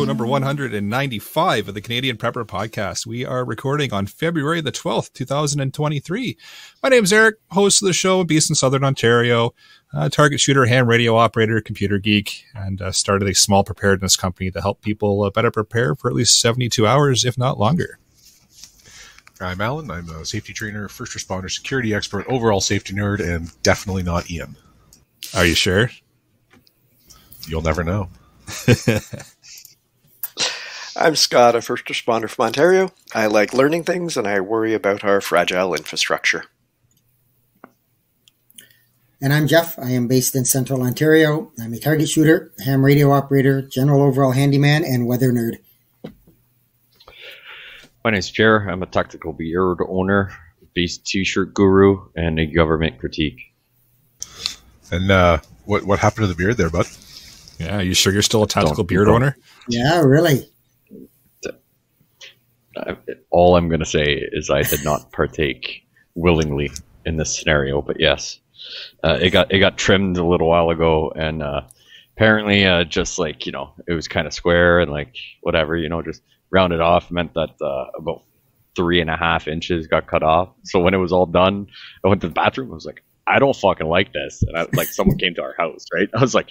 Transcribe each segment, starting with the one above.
Episode number 195 of the Canadian Prepper Podcast. We are recording on February the 12th, 2023. My name is Eric, host of the show, based in Southern Ontario, uh, target shooter, ham radio operator, computer geek, and uh, started a small preparedness company to help people uh, better prepare for at least 72 hours, if not longer. I'm Alan. I'm a safety trainer, first responder, security expert, overall safety nerd, and definitely not Ian. Are you sure? You'll never know. I'm Scott, a first responder from Ontario. I like learning things and I worry about our fragile infrastructure. And I'm Jeff. I am based in Central Ontario. I'm a target shooter, ham radio operator, general overall handyman, and weather nerd. My name's Jer. I'm a tactical beard owner, beast t-shirt guru, and a government critique. And uh, what what happened to the beard there, bud? Yeah, you sure you're still a tactical Don't beard owner? Yeah, really. All I'm going to say is I did not partake willingly in this scenario, but yes, uh, it got it got trimmed a little while ago, and uh, apparently, uh, just like you know, it was kind of square and like whatever, you know, just rounded off meant that uh, about three and a half inches got cut off. So when it was all done, I went to the bathroom. I was like, I don't fucking like this, and I, like someone came to our house, right? I was like,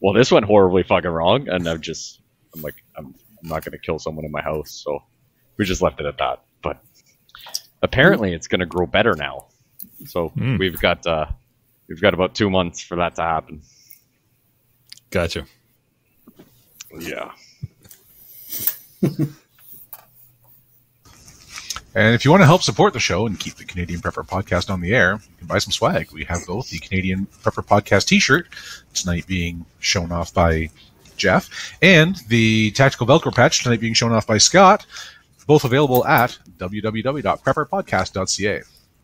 well, this went horribly fucking wrong, and I'm just, I'm like, I'm, I'm not gonna kill someone in my house, so we just left it at that. But apparently, it's going to grow better now. So Hmm. we've got uh, we've got about two months for that to happen. Gotcha. Yeah. And if you want to help support the show and keep the Canadian Prepper Podcast on the air, you can buy some swag. We have both the Canadian Prepper Podcast T-shirt tonight being shown off by Jeff, and the tactical Velcro patch tonight being shown off by Scott. Both available at www.prepperpodcast.ca.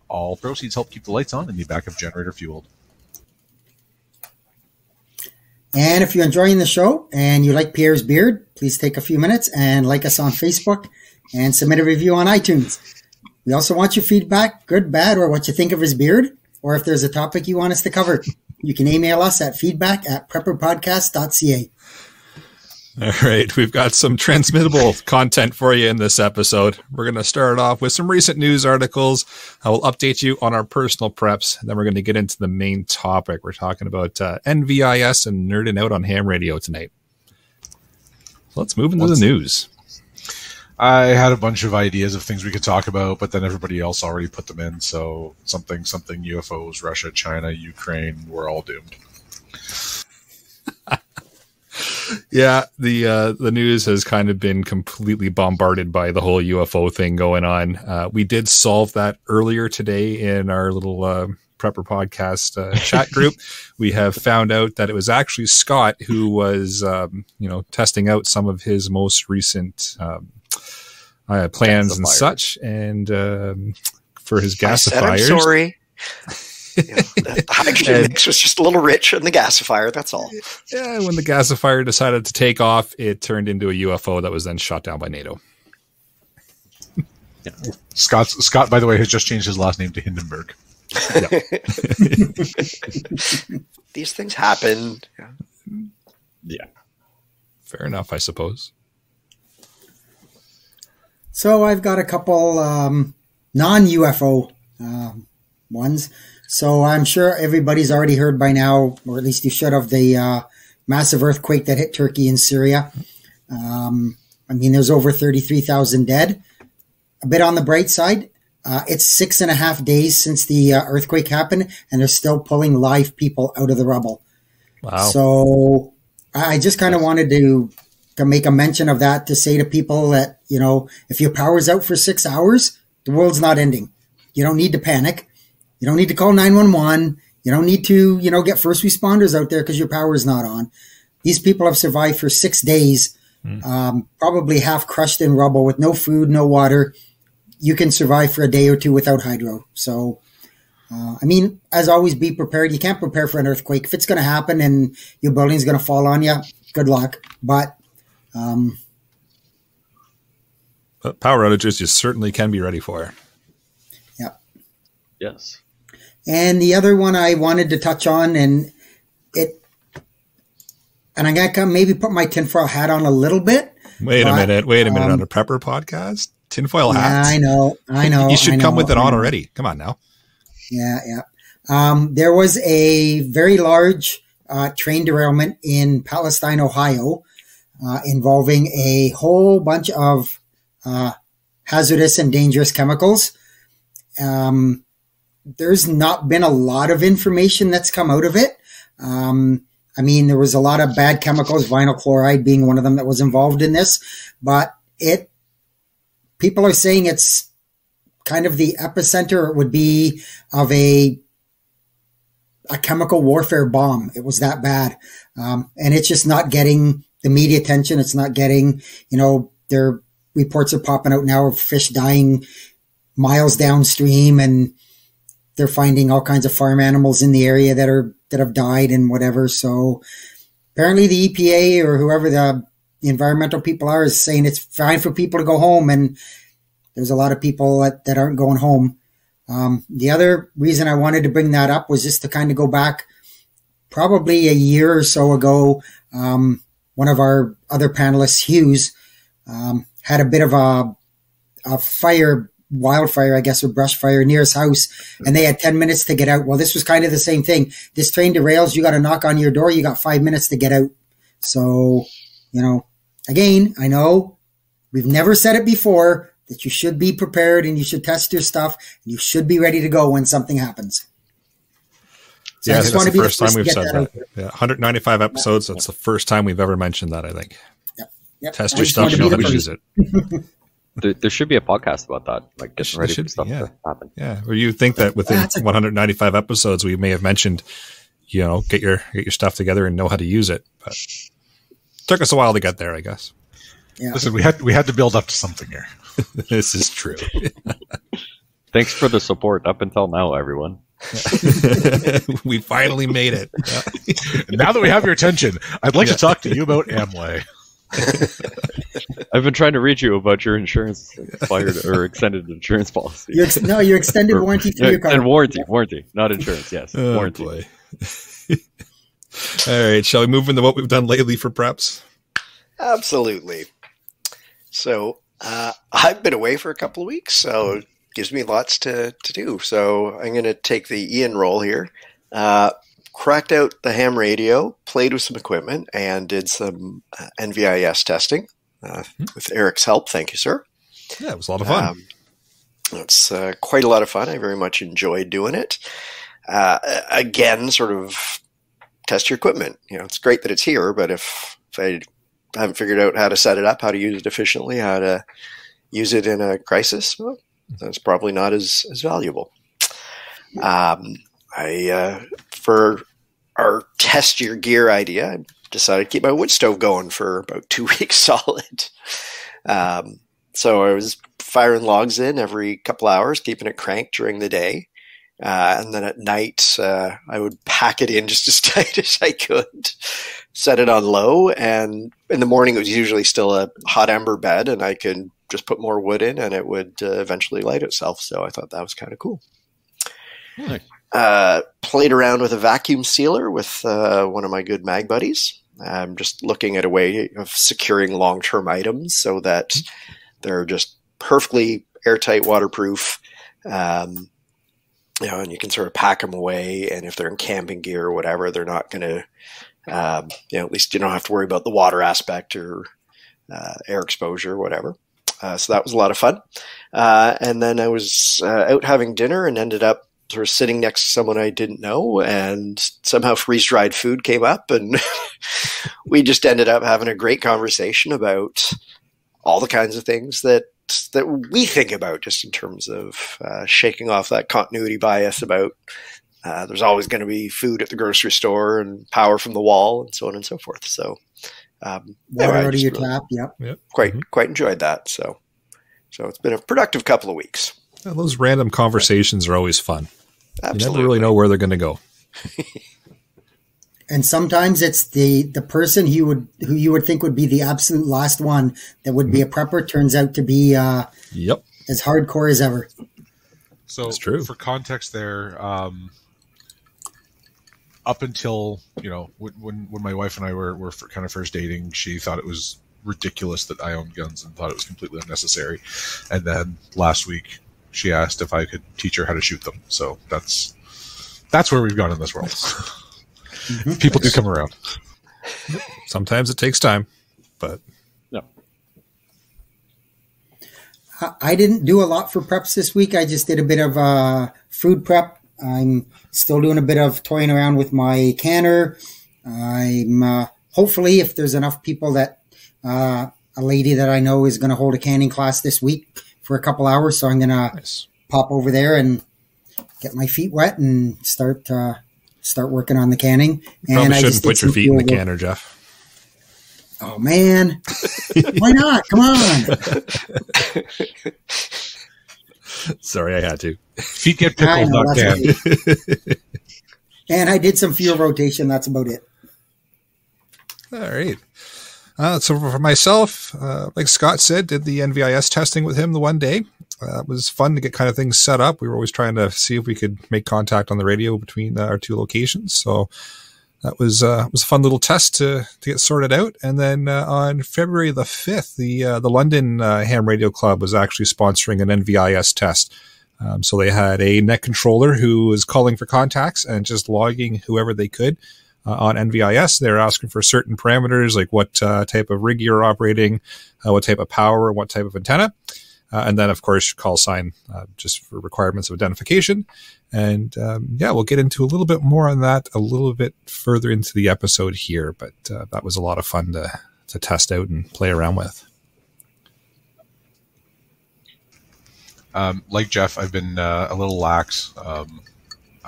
All proceeds help keep the lights on and the backup generator fueled. And if you're enjoying the show and you like Pierre's beard, please take a few minutes and like us on Facebook and submit a review on iTunes. We also want your feedback, good, bad, or what you think of his beard, or if there's a topic you want us to cover. You can email us at feedback at prepperpodcast.ca. All right, we've got some transmittable content for you in this episode. We're going to start off with some recent news articles. I will update you on our personal preps, and then we're going to get into the main topic. We're talking about uh, NVIS and nerding out on ham radio tonight. So let's move into the news. I had a bunch of ideas of things we could talk about, but then everybody else already put them in. So something, something UFOs, Russia, China, Ukraine, we're all doomed. Yeah, the uh, the news has kind of been completely bombarded by the whole UFO thing going on. Uh, we did solve that earlier today in our little uh, prepper podcast uh, chat group. we have found out that it was actually Scott who was, um, you know, testing out some of his most recent um, uh, plans and such, and um, for his I said I'm gasifiers. sorry. You know, the hydrogen And- mix was just a little rich in the gasifier, that's all. Yeah, when the gasifier decided to take off, it turned into a UFO that was then shot down by NATO. Scott, Scott, by the way, has just changed his last name to Hindenburg. These things happen. Yeah. Fair enough, I suppose. So I've got a couple um, non UFO um, ones. So I'm sure everybody's already heard by now, or at least you should have, the uh, massive earthquake that hit Turkey and Syria. Um, I mean, there's over 33,000 dead. A bit on the bright side, uh, it's six and a half days since the uh, earthquake happened, and they're still pulling live people out of the rubble. Wow. So I just kind of wanted to to make a mention of that to say to people that you know if your power's out for six hours, the world's not ending. You don't need to panic. You don't need to call nine one one. You don't need to you know get first responders out there because your power is not on. These people have survived for six days, um, probably half crushed in rubble with no food, no water. You can survive for a day or two without hydro. So uh, I mean, as always, be prepared. You can't prepare for an earthquake. If it's going to happen and your building's going to fall on you, good luck. But um, But power outages you certainly can be ready for. Yeah. Yes. And the other one I wanted to touch on, and it, and I'm gonna come maybe put my tinfoil hat on a little bit. Wait a minute. Wait a minute. um, on a prepper podcast, tinfoil Yeah, hats. I know, I know. you should I come with it on already. Come on now. Yeah, yeah. Um, there was a very large uh, train derailment in Palestine, Ohio, uh, involving a whole bunch of uh, hazardous and dangerous chemicals. Um, there's not been a lot of information that's come out of it. Um, I mean, there was a lot of bad chemicals, vinyl chloride being one of them that was involved in this, but it, people are saying it's kind of the epicenter. It would be of a, a chemical warfare bomb. It was that bad. Um, and it's just not getting the media attention. It's not getting, you know, there reports are popping out now of fish dying miles downstream and they're finding all kinds of farm animals in the area that are, that have died and whatever. So apparently the EPA or whoever the, environmental people are is saying it's fine for people to go home and there's a lot of people that, that aren't going home. Um, the other reason I wanted to bring that up was just to kind of go back probably a year or so ago. Um, one of our other panelists, Hughes, um, had a bit of a, a fire, wildfire, I guess, or brush fire near his house, and they had 10 minutes to get out. Well, this was kind of the same thing. This train derails, you got to knock on your door, you got five minutes to get out. So, you know, again, I know we've never said it before that you should be prepared and you should test your stuff. And you should be ready to go when something happens. So yeah, I I that's the be the first time we've said that that. Yeah, 195 episodes. That's the first time we've ever mentioned that. I think. Yep. Yep. Test I your stuff. You know how to use it. There, there should be a podcast about that, like There getting should- ready should for be, stuff yeah. to happen. Yeah, or you think that within That's a- 195 episodes we may have mentioned, you know, get your get your stuff together and know how to use it. But it took us a while to get there, I guess. Yeah. Listen, we had we had to build up to something here. this is true. Thanks for the support up until now, everyone. we finally made it. Now that we have your attention, I'd like Yeah. to talk to you about Amway. I've been trying to reach you about your insurance expired or extended insurance policy. Your ex- no, your extended Or- warranty for your car. and warranty, warranty, not insurance. Yes, Oh warranty. boy. All right, shall we move into what we've done lately for preps? Absolutely. So uh, I've been away for a couple of weeks, so it gives me lots to, to do. So I'm going to take the Ian role here. Uh, cracked out the ham radio, played with some equipment, and did some uh, NVIS testing uh, with Eric's help. Thank you, sir. Yeah, it was a lot of fun. Um, it's uh, quite a lot of fun. I very much enjoyed doing it. Uh, again, sort of test your equipment. You know, it's great that it's here, but if, if I haven't figured out how to set it up, how to use it efficiently, how to use it in a crisis, well, that's probably not as, as valuable. Um, I uh, for our test your gear idea, I decided to keep my wood stove going for about two weeks solid. Um, so I was firing logs in every couple hours, keeping it cranked during the day. Uh, and then at night, uh, I would pack it in just as tight as I could, set it on low. And in the morning, it was usually still a hot ember bed, and I could just put more wood in and it would uh, eventually light itself. So I thought that was kind of cool. Nice. Uh, played around with a vacuum sealer with uh, one of my good mag buddies. I'm just looking at a way of securing long term items so that they're just perfectly airtight, waterproof. Um, you know, and you can sort of pack them away. And if they're in camping gear or whatever, they're not going to, um, you know, at least you don't have to worry about the water aspect or uh, air exposure or whatever. Uh, so that was a lot of fun. Uh, and then I was uh, out having dinner and ended up sort of sitting next to someone I didn't know, and somehow freeze dried food came up, and we just ended up having a great conversation about all the kinds of things that that we think about, just in terms of uh, shaking off that continuity bias about uh, there's always going to be food at the grocery store and power from the wall and so on and so forth. So. Um, Water anyway, I out of your really tap. Yep. quite Mhm. quite enjoyed that. So, so it's been a productive couple of weeks. Yeah, those random conversations are always fun. Absolutely. You never really know where they're going to go. And sometimes it's the the person who you would who you would think would be the absolute last one that would be a prepper turns out to be uh, Yep. as hardcore as ever. So That's true. for context there, um, up until you know when when, when my wife and I were were kind of first dating, she thought it was ridiculous that I owned guns and thought it was completely unnecessary. And then last week, she asked if I could teach her how to shoot them. So that's that's where we've gone in this world. People do come around. Sometimes it takes time, but No. I- I didn't do a lot for preps this week. I just did a bit of uh, food prep. I'm still doing a bit of toying around with my canner. I'm uh, hopefully, if there's enough people that uh, a lady that I know is going to hold a canning class this week for a couple hours, so I'm going to nice. pop over there and get my feet wet and start uh, start working on the canning. Probably I shouldn't just did put your feet in the fuel- canner, Jeff. Oh man, why not? Come on. Sorry, I had to. Feet get I pickled, know, not that's canned. okay. and I did some fuel rotation. That's about it. All right. Uh, so for myself, uh, like Scott said, did the NVIS testing with him the one day. Uh, it was fun to get kind of things set up. We were always trying to see if we could make contact on the radio between uh, our two locations. So that was uh, was a fun little test to to get sorted out. And then uh, on February the fifth, the the London Ham Radio Club was actually sponsoring an NVIS test. Um, so they had a net controller who was calling for contacts and just logging whoever they could uh, on NVIS. They're asking for certain parameters like what uh, type of rig you're operating, uh, what type of power, what type of antenna. Uh, and then, of course, call sign uh, just for requirements of identification. And um, yeah, we'll get into a little bit more on that a little bit further into the episode here. But uh, that was a lot of fun to, to test out and play around with. Um, like Jeff, I've been a little lax. Um,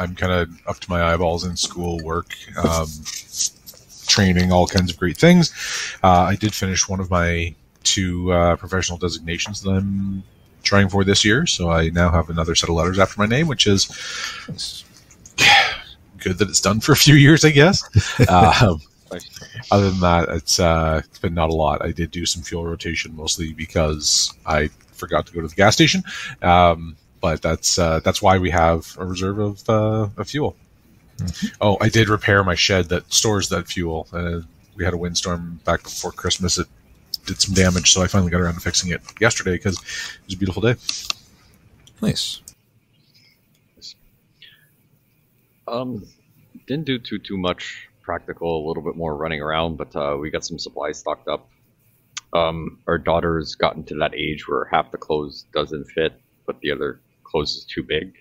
I'm kind of up to my eyeballs in school, work, um, training, all kinds of great things. Uh, I did finish one of my two uh, professional designations that I'm trying for this year, so I now have another set of letters after my name, which is good that it's done for a few years, I guess. um, other than that, it's uh, it's been not a lot. I did do some fuel rotation mostly because I forgot to go to the gas station. Um, but that's uh, that's why we have a reserve of, uh, of fuel. Oh, I did repair my shed that stores that fuel. Uh, we had a windstorm back before Christmas. It did some damage, so I finally got around to fixing it yesterday because it was a beautiful day. Nice. Um, didn't do too too much practical. A little bit more running around, but uh, we got some supplies stocked up. Um, our daughter's gotten to that age where half the clothes doesn't fit, but the other clothes is too big.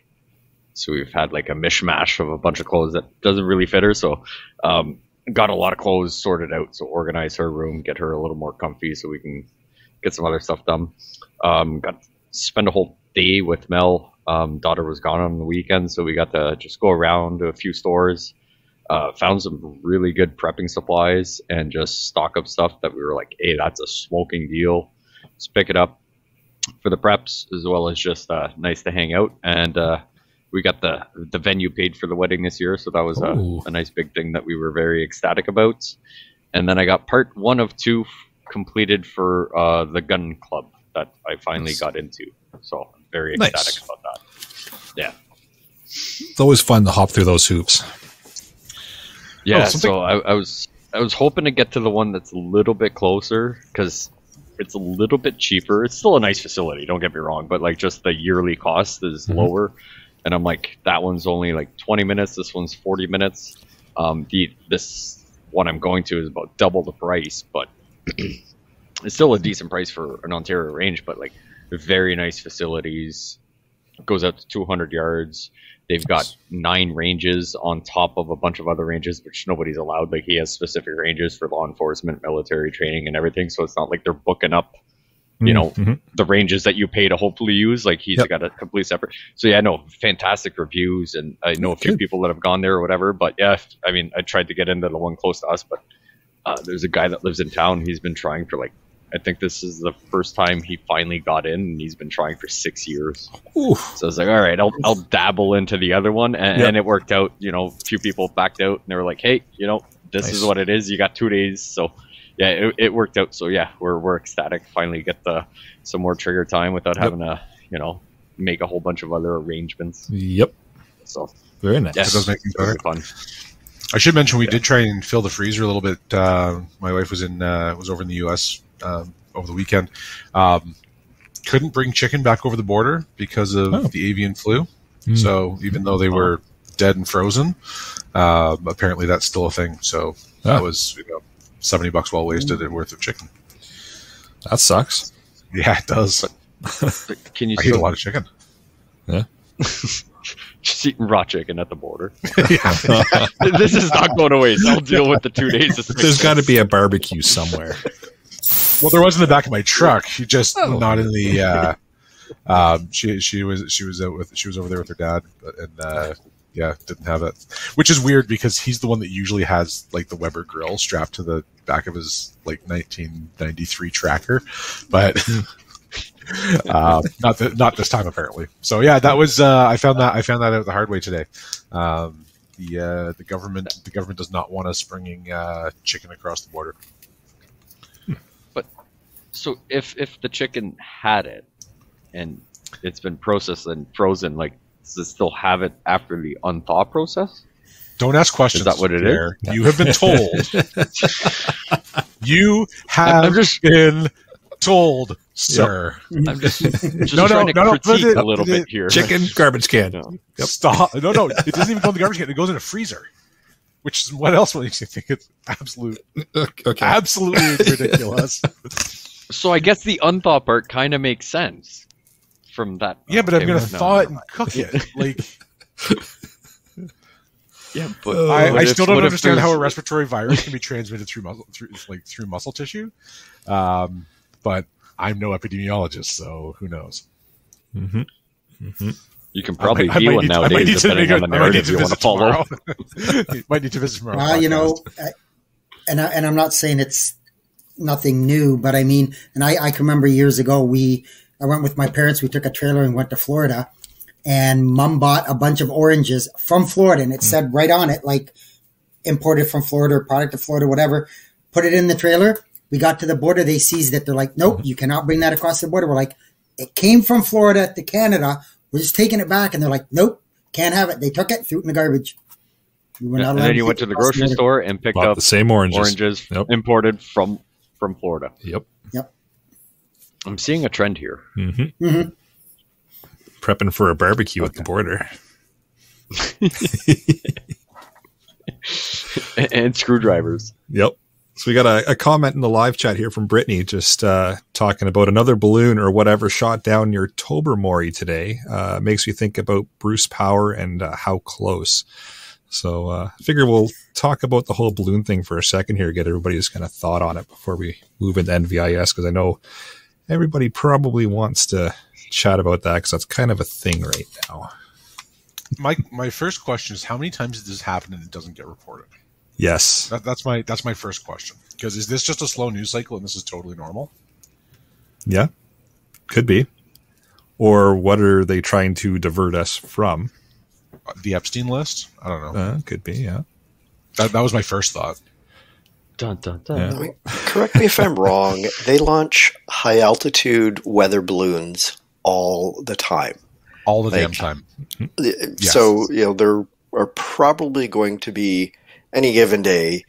So we've had like a mishmash of a bunch of clothes that doesn't really fit her. So um, got a lot of clothes sorted out. So organize her room, get her a little more comfy, so we can get some other stuff done. Um, got spend a whole day with Mel. Um, daughter was gone on the weekend, so we got to just go around to a few stores. Uh, found some really good prepping supplies and just stock up stuff that we were like, hey, that's a smoking deal. Let's pick it up for the preps as well as just uh, nice to hang out. And uh, we got the the venue paid for the wedding this year, so that was a, a nice big thing that we were very ecstatic about. And then I got part one of two f- completed for uh, the gun club that I finally Nice. got into. So I'm very Nice. ecstatic about that. Yeah. It's always fun to hop through those hoops. Yeah, something- so I, I was I was hoping to get to the one that's a little bit closer because it's a little bit cheaper. It's still a nice facility, don't get me wrong, but like just the yearly cost is Mhm. lower. And I'm like, that one's only like 20 minutes. This one's 40 minutes. Um, the this one I'm going to is about double the price, but it's still a decent price for an Ontario range. But like, very nice facilities. Goes out to 200 yards. They've got nine ranges on top of a bunch of other ranges, which nobody's allowed. Like he has specific ranges for law enforcement, military training, and everything. So it's not like they're booking up, you know, Mhm. the ranges that you pay to hopefully use. Like he's Yep. got a complete separate. So yeah, no, fantastic reviews, and I know a few Good. people that have gone there or whatever. But yeah, I mean, I tried to get into the one close to us, but uh, there's a guy that lives in town. He's been trying for like. I think this is the first time he finally got in, and he's been trying for six years. Ooh, So I was like, all right, I'll, I'll dabble into the other one. And, Yep. and it worked out. You know, a few people backed out and they were like, hey, you know, this is what it is. You got two days. So yeah, it, it worked out. So yeah, we're, we're ecstatic. Finally get the some more trigger time without Yep. having to, you know, make a whole bunch of other arrangements. yep. So Very nice. yeah, That does make things it fun. I should mention we did try and fill the freezer a little bit. Uh, my wife was in uh, was over in the U.S. Um, over the weekend. Um, couldn't bring chicken back over the border because of Oh. the avian flu. Hmm. So even though they were dead and frozen, uh, apparently that's still a thing. So that Ah. was you know seventy bucks well wasted and worth of chicken. That sucks. Yeah, it does. But Can you I eat a lot of chicken. Yeah. just eating raw chicken at the border? yeah. this is not going away. So I'll deal with the two days. Of There's got to be a barbecue somewhere. Well, there was in the back of my truck. She just Oh. not in the. Uh, um, she she was she was out with she was over there with her dad, but, and uh, yeah, didn't have it. Which is weird because he's the one that usually has like the Weber grill strapped to the back of his like 1993 tracker, but. uh, not th- not this time apparently. So yeah, that was uh, I found that I found that out the hard way today. Um, the uh, the government the government does not want us bringing uh, chicken across the border. So if if the chicken had it and it's been processed and frozen, like does it still have it after the unthaw process? Don't ask questions. that what it is? Pierre. You have been told. you have just- been told, sir. I'm just, just No, no, trying to no, no, critique but it- a little it- bit here. Chicken, garbage can. No. Yep. Stop. No, no. It doesn't even go in the garbage can. It goes in a freezer. Which is what else makes you think it's absolute, Okay. absolutely ridiculous? So I guess the unthaw part kind of makes sense from that. yeah, but I'm gonna no, thaw never it and cook it. Like Yeah, but Uh, I, what I if- still don't understand how a respiratory virus can be transmitted through muscle through like through muscle tissue. Um, but I'm no epidemiologist, so who knows? hmm hmm You can probably I might- I might one need to- I might nowadays, need to depending make on a- the I might need narrative you want to follow. tomorrow. might need to visit tomorrow. Well, you know, I, and I, and I'm not saying it's nothing new, but I mean, and I, I can remember years ago we I went with my parents. We took a trailer and went to Florida, and Mom bought a bunch of oranges from Florida, and it said right on it like imported from Florida or product of Florida, whatever. Put it in the trailer. We got to the border. They seized it. They're like, nope, you cannot bring that across the border. We're like, it came from Florida to Canada. We're just taking it back. And they're like, nope, can't have it. They took it, threw it in the garbage. We were not and then you went to the grocery store and picked Bought up the same oranges. oranges Yep. imported from from Florida. Yep. Yep. I'm seeing a trend here. hmm Mhm. Prepping for a barbecue at the border. and screwdrivers. Yep. So we got a, a comment in the live chat here from Brittany, just uh, talking about another balloon or whatever shot down near Tobermory today. Uh, makes me think about Bruce Power and uh, how close. So uh, I figure we'll talk about the whole balloon thing for a second here, get everybody's kind of thought on it before we move into NVIS, because I know everybody probably wants to chat about that because that's kind of a thing right now. my my first question is how many times does this happen and it doesn't get reported? Yes. That, that's my that's my first question. Because is this just a slow news cycle and this is totally normal? Yeah. Could be. Or what are they trying to divert us from? Uh, The Epstein list? I don't know. Uh, could be, yeah. That, that was my first thought. Dun dun dun. Yeah. I mean, correct me if I'm wrong. They launch high altitude weather balloons all the time. All the damn time. So you know there are probably going to be any given day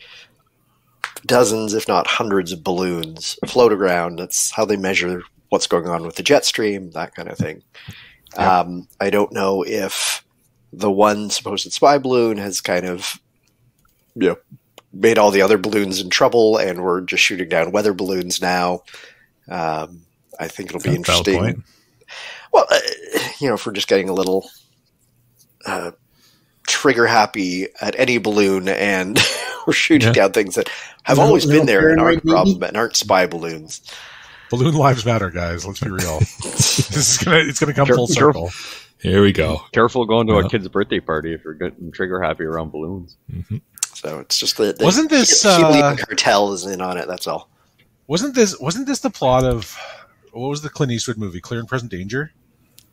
dozens, if not hundreds, of balloons float around. That's how they measure what's going on with the jet stream, that kind of thing. Um, I don't know if the one supposed spy balloon has kind of you know made all the other balloons in trouble, and we're just shooting down weather balloons now. Um, I think it'll be interesting. point. Well, uh, you know, if we're just getting a little uh, trigger happy at any balloon and we're shooting Yeah. down things that have Little- always been there and aren't a problem and aren't spy balloons. Balloon lives matter, guys. Let's be real. this is gonna it's gonna come Care- full circle. Here we go. Careful going to Yeah. a kid's birthday party if you're getting trigger happy around balloons. hmm So it's just that the Wasn't this, Helium uh, cartel is in on it. That's all. Wasn't this wasn't this the plot of what was the Clint Eastwood movie, Clear and Present Danger?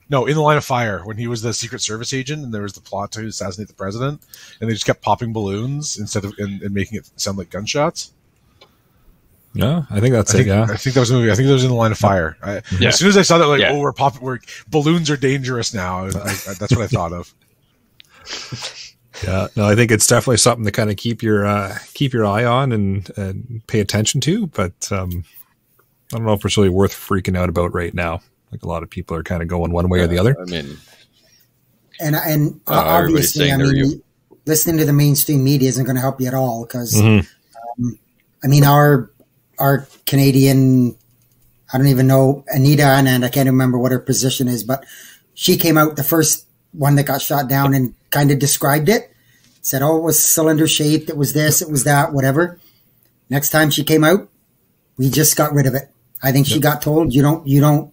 No, In the Line of Fire, when he was the Secret Service agent and there was the plot to assassinate the president, and they just kept popping balloons instead of and, and making it sound like gunshots. Yeah, I think that's I think, it. Yeah. I think that was the movie. I think that was In the Line of Fire. I, Yeah. As soon as I saw that, like, Yeah. oh, we're popping, we're balloons are dangerous now. I, I, that's what I thought of. Yeah, no, I think it's definitely something to kind of keep your uh, keep your eye on and, and pay attention to. But um, I don't know if it's really worth freaking out about right now. Like a lot of people are kind of going one way or the other. I mean, And and Uh, obviously, I mean, you- listening to the mainstream media isn't going to help you at all because Mhm. I mean, our our Canadian, I don't even know Anita, and, and I can't remember what her position is, but she came out the first one that got shot down and kind of described it. Said, "Oh, it was cylinder shaped. It was this. It was that. Whatever." Next time she came out, we just got rid of it. I think she got told, "You don't, you don't,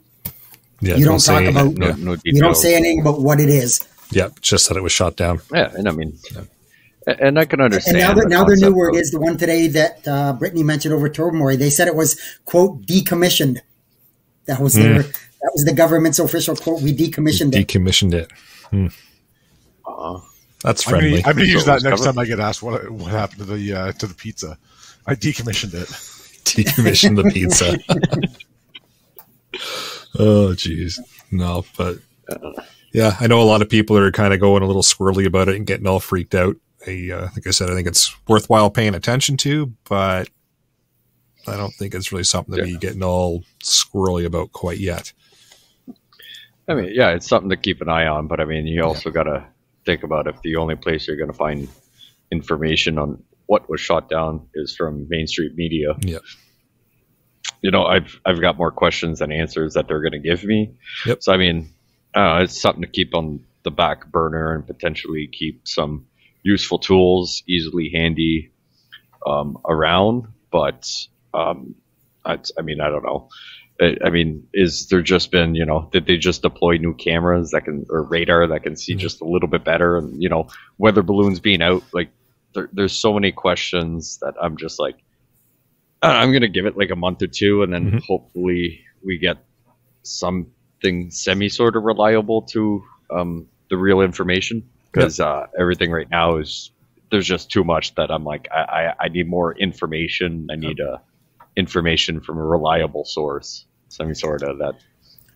Yeah, you don't talk about- no, no you don't say anything about what it is." yeah, just that it was shot down. Yeah, and I mean, a- and I can understand. And now, that, the now their new word of- is the one today that uh, Brittany mentioned over Tobermory. They said it was quote decommissioned. That was their that was the government's official quote. We decommissioned it. Decommissioned it. Hmm. Uh, That's I'm friendly. I'm gonna use that next covered. time I get asked what what happened to the uh, to the pizza. I decommissioned it. Decommissioned the pizza. oh, jeez. No, but yeah, I know a lot of people are kind of going a little squirrely about it and getting all freaked out. I, uh, like I said, I think it's worthwhile paying attention to, but I don't think it's really something to be getting all squirrely about quite yet. I mean, yeah, it's something to keep an eye on, but I mean, you also got to think about if the only place you're going to find information on what was shot down is from mainstream media. Yeah. You know, I've I've got more questions than answers that they're going to give me. Yep. So I mean, uh, it's something to keep on the back burner and potentially keep some useful tools easily handy um, around. But um, I, I mean, I don't know. I I mean, is there just been, you know, did they just deploy new cameras that can, or radar that can see Mhm. just a little bit better? And, you know, weather balloons being out, like, there, there's so many questions that I'm just like, uh, I'm going to give it like a month or two, and then Mhm. hopefully we get something semi sort of reliable to um, the real information. Because uh, everything right now is, there's just too much that I'm like, I, I, I need more information. I need uh, information from a reliable source, semi sort of that.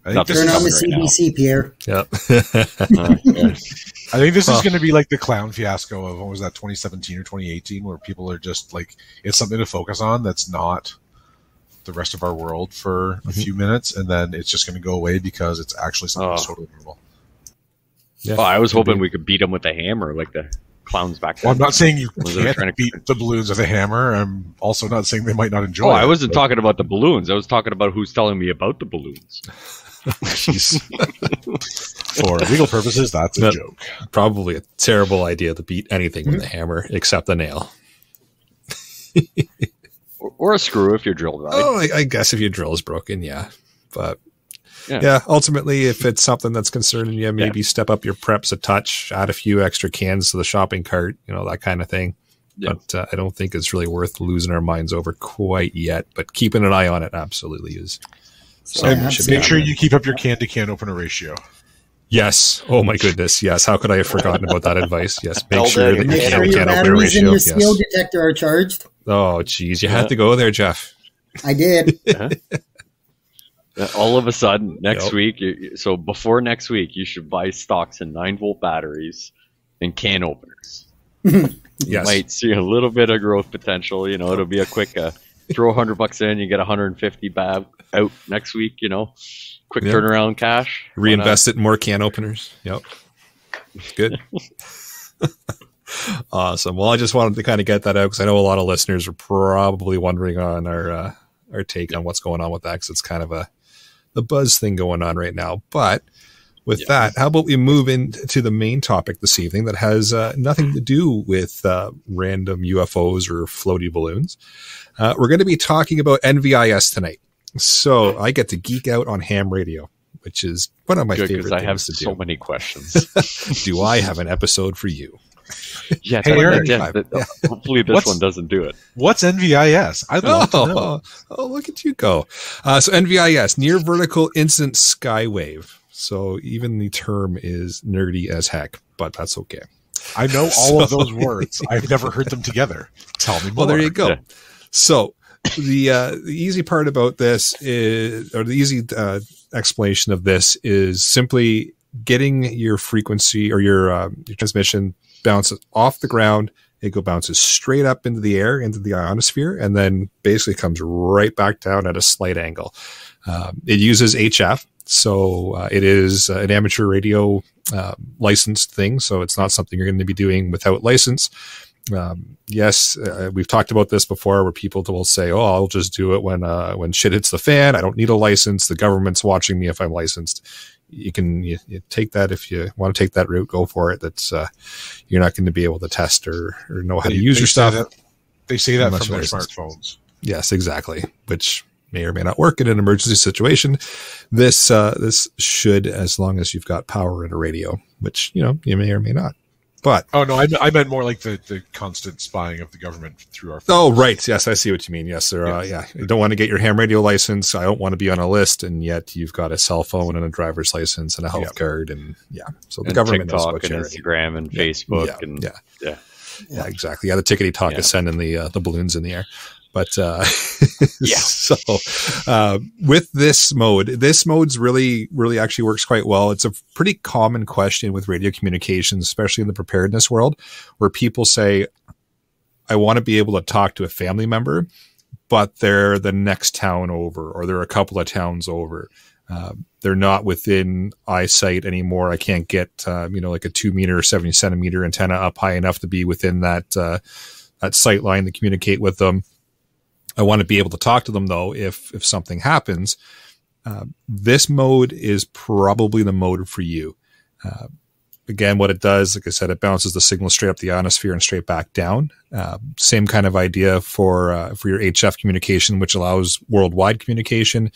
I think Nothing this Turn on is, the right now. CBC, Pierre. Yep. Uh, yeah. I think this Well- is going to be like the clown fiasco of what was that 2017 or 2018, where people are just like it's something to focus on that's not the rest of our world for a Mhm. few minutes, and then it's just going to go away because it's actually something that's Oh. totally normal. Yeah. Well, I was hoping be. we could beat them with a hammer like the clowns back Well. I'm not saying you Was it trying can't to- beat the balloons with a hammer. I'm also not saying they might not enjoy Oh, it. I wasn't but- talking about the balloons. I was talking about who's telling me about the balloons. For legal purposes. That's a That- joke. Probably a terrible idea to beat anything with hmm? a hammer except a nail. Or, or a screw if you're drilled right. Oh, I, I guess if your drill is broken, yeah. But yeah. Yeah. ultimately, if it's something that's concerning you, maybe step up your preps a touch, add a few extra cans to the shopping cart, you know, that kind of thing. Yeah. But uh, I don't think it's really worth losing our minds over quite yet. But keeping an eye on it absolutely is. something Yeah, Make sure you keep up your can to can opener ratio. Yes. Oh my goodness. Yes. How could I have forgotten about that advice? Yes. Make sure that Make you sure can your can opener batteries in ratio. your steel Yes. detector are charged. Oh, geez. You Yeah. had to go there, Jeff. I did. Uh, All of a sudden, next Yep. week, you, so before next week, you should buy stocks in 9 volt batteries and can openers. Yes. Might see a little bit of growth potential. You know, it'll be a quick uh, throw 100 bucks in, you get 150 back out next week, you know, quick Yeah. turnaround cash. Reinvest it in more can openers. Yep. Good. awesome. Well, I just wanted to kind of get that out because I know a lot of listeners are probably wondering on our uh, our take on what's going on with that because it's kind of a the buzz thing going on right now. But with that, how about we move into the main topic this evening that has uh, nothing to do with uh, random UFOs or floaty balloons? Uh, we're going to be talking about NVIS tonight. So I get to geek out on ham radio, which is one of my Good, favorite because I have to do so many questions. do I have an episode for you? Yeah, Hey, that- Eric. yeah, that- hopefully this What's- one doesn't do it. What's NVIS? I'd love to know. Oh, oh, look at you go. Uh, so NVIS, near vertical incidence skywave. So even the term is nerdy as heck, but that's okay. I know all of those words. I've never heard them together. Tell me more. Well, there you go. Yeah. So the uh, the easy part about this is, or the easy uh, explanation of this is simply getting your frequency or your uh, your transmission bounces off the ground. It go bounces straight up into the air, into the ionosphere, and then basically comes right back down at a slight angle. Um, it uses HF, so uh, it is uh, an amateur radio uh, licensed thing. So it's not something you're going to be doing without license. Um, yes, uh, we've talked about this before, where people will say, "Oh, I'll just do it when uh, when shit hits the fan. I don't need a license. The government's watching me if I'm licensed." You can you, you take that if you want to take that route. Go for it. That's uh, you're not going to be able to test or, or know how They- to use your stuff. that- they say that from their smartphones. Yes, exactly. Which may or may not work in an emergency situation. This uh, this should, as long as you've got power and a radio, which you know you may or may not. But Oh no, I, I meant more like the, the constant spying of the government through our. oh, right, yes, I see what you mean. Yes, there. Uh, yeah, you don't want to get your ham radio license. I don't want to be on a list, and yet you've got a cell phone and a driver's license and a health Yeah. card, and yeah. So the and government knows what and you're. Instagram and Yeah. Facebook Yeah, and yeah. yeah. Yeah, exactly. Yeah, the tickety talk Yeah. is sending the uh, the balloons in the air. But uh, Yeah. so uh, with this mode, this mode's really really actually works quite well. It's a pretty common question with radio communications, especially in the preparedness world, where people say, "I want to be able to talk to a family member, but they're the next town over, or they're a couple of towns over." Uh, they're not within eyesight anymore. I can't get, uh, you know, like a two meter, 70 centimeter antenna up high enough to be within that, uh, that sight line to communicate with them. I want to be able to talk to them though, if, if something happens. Uh, this mode is probably the mode for you. Uh, again, what it does, like I said, it bounces the signal straight up the ionosphere and straight back down. Uh, same kind of idea for uh, for your HF communication, which allows worldwide communication.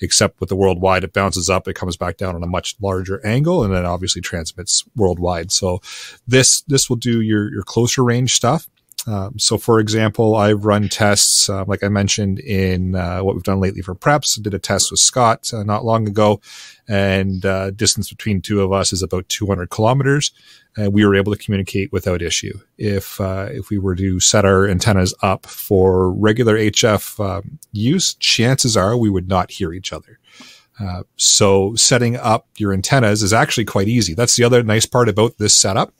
Except with the worldwide, it bounces up, it comes back down on a much larger angle, and then obviously transmits worldwide. So this this will do your your closer range stuff. Um, so, for example, I've run tests, uh, like I mentioned in uh, what we've done lately for preps. I did a test with Scott uh, not long ago, and uh, distance between two of us is about 200 kilometers. And we were able to communicate without issue. If uh, if we were to set our antennas up for regular HF um, use, chances are we would not hear each other. Uh, so setting up your antennas is actually quite easy. That's the other nice part about this setup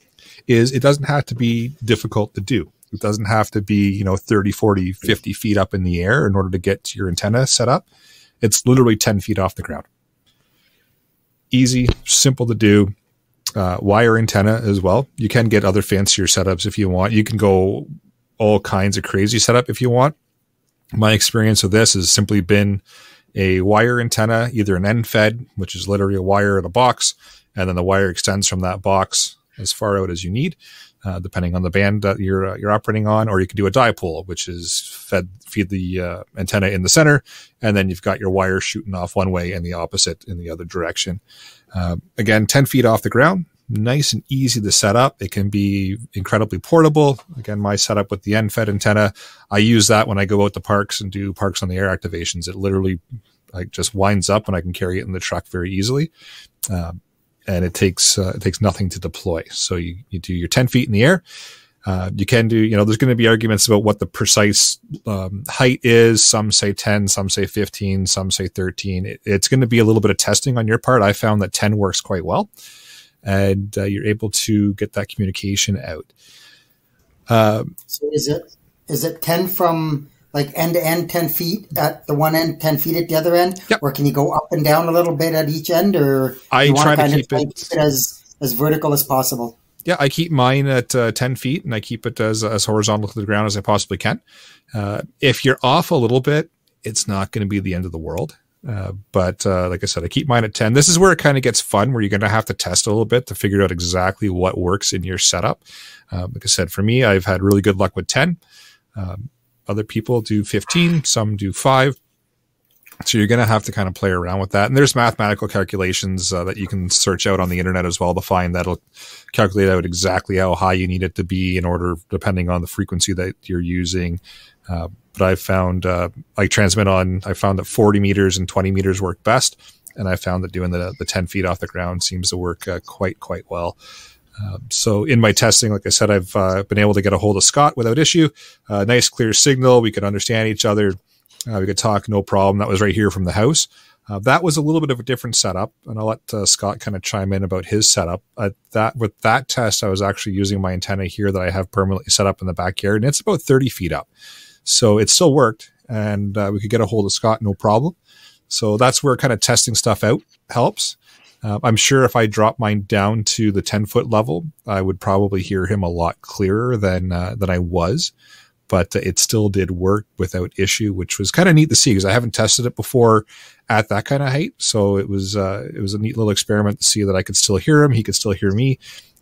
is it doesn't have to be difficult to do. It doesn't have to be, you know, 30, 40, 50 feet up in the air in order to get your antenna set up. It's literally 10 feet off the ground. Easy, simple to do. Uh, wire antenna as well. You can get other fancier setups if you want. You can go all kinds of crazy setup if you want. My experience with this has simply been a wire antenna, either an end fed, which is literally a wire in a box, and then the wire extends from that box as far out as you need, uh, depending on the band that you're uh, you're operating on. Or you can do a dipole, which is fed feed the uh, antenna in the center, and then you've got your wire shooting off one way and the opposite in the other direction. Uh, again, 10 feet off the ground, nice and easy to set up. It can be incredibly portable. Again, my setup with the end fed antenna, I use that when I go out to parks and do parks on the air activations. It literally like just winds up and I can carry it in the truck very easily. Um, and it takes, uh, it takes nothing to deploy. So you, you do your 10 feet in the air. Uh, you can do, you know, there's going to be arguments about what the precise um, height is. Some say 10, some say 15, some say 13. It, it's going to be a little bit of testing on your part. I found that 10 works quite well and uh, you're able to get that communication out. Um, So is it is it ten from like end to end, ten feet at the one end, ten feet at the other end, Yep. or can you go up and down a little bit at each end, or I try to keep it- keep it as as vertical as possible? yeah, I keep mine at uh, 10 feet and I keep it as, as horizontal to the ground as I possibly can. Uh, if you're off a little bit, it's not going to be the end of the world. Uh, but uh, like I said, I keep mine at 10. This is where it kind of gets fun, where you're going to have to test a little bit to figure out exactly what works in your setup. Um, like I said, for me, I've had really good luck with 10. Um, other people do 15, some do five. So you're going to have to kind of play around with that. And there's mathematical calculations uh, that you can search out on the internet as well to find that'll calculate out exactly how high you need it to be in order, depending on the frequency that you're using. Uh, but I've found, uh, I transmit on, I found that 40 meters and 20 meters work best. And I found that doing the, the 10 feet off the ground seems to work uh, quite, quite well. Um, so in my testing, like I said, I've uh, been able to get a hold of Scott without issue. Uh, nice, clear signal. We could understand each other. Uh, we could talk no problem. That was right here from the house. Uh, that was a little bit of a different setup, and I'll let uh, Scott kind of chime in about his setup. That with that test, I was actually using my antenna here that I have permanently set up in the backyard, and it's about 30 feet up, so it still worked, and we could get a hold of Scott no problem. So that's where kind of testing stuff out helps. Uh, I'm sure if I drop mine down to the 10 foot level, I would probably hear him a lot clearer than uh, than I was but it still did work without issue, which was kind of neat to see because I haven't tested it before at that kind of height. So it was uh, it was a neat little experiment to see that I could still hear him, he could still hear me,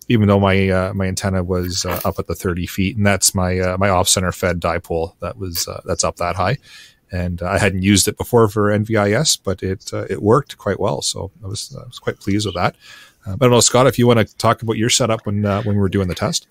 even though my uh, my antenna was uh, up at the 30 feet, and that's my uh, my off center fed dipole that was that's up that high. And I hadn't used it before for NVIS, but it uh, it worked quite well. So I was I was quite pleased with that. I don't know, Scott, if you want to talk about your setup when when we were doing the test.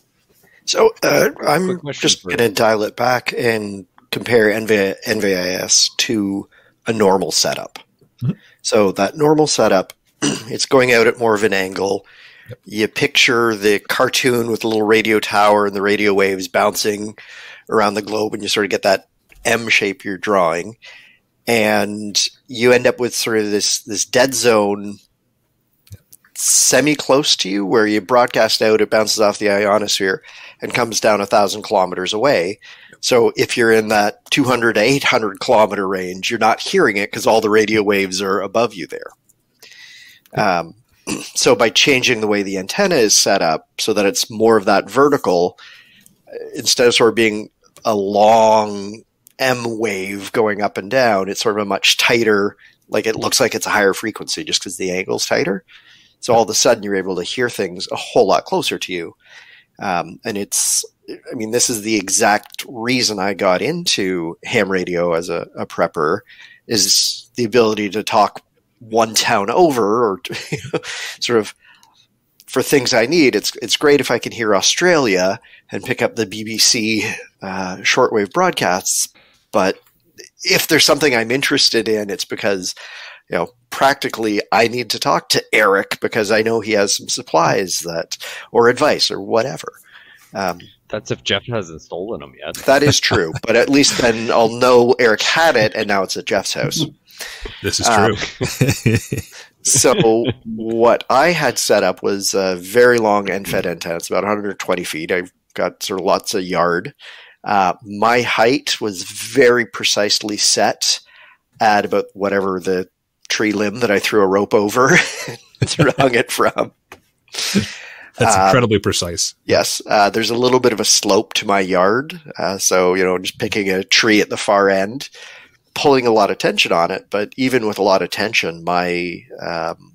So uh, I'm just going to dial it back and compare NV- NVIS to a normal setup. Mm-hmm. So that normal setup, it's going out at more of an angle. Yep. You picture the cartoon with a little radio tower and the radio waves bouncing around the globe, and you sort of get that M shape you're drawing, and you end up with sort of this this dead zone semi close to you where you broadcast out, it bounces off the ionosphere and comes down a thousand kilometers away. So if you're in that 200 to 800 kilometer range, you're not hearing it because all the radio waves are above you there. Um, so by changing the way the antenna is set up so that it's more of that vertical, instead of sort of being a long M wave going up and down, it's sort of a much tighter, like it looks like it's a higher frequency just because the angle's tighter. So all of a sudden you're able to hear things a whole lot closer to you. Um, and it's, I mean, this is the exact reason I got into ham radio as a, a prepper is the ability to talk one town over or sort of for things I need. It's, it's great if I can hear Australia and pick up the BBC uh, shortwave broadcasts. But if there's something I'm interested in, it's because you know, practically I need to talk to Eric because I know he has some supplies that, or advice or whatever. Um, That's if Jeff hasn't stolen them yet. that is true, but at least then I'll know Eric had it and now it's at Jeff's house. This is true. Um, so what I had set up was a very long end fed antenna. It's about 120 feet. I've got sort of lots of yard. Uh, my height was very precisely set at about whatever the tree limb that I threw a rope over and hung it from. That's um, incredibly precise. Yes. Uh, there's a little bit of a slope to my yard. Uh, so, you know, just picking a tree at the far end, pulling a lot of tension on it. But even with a lot of tension, my um,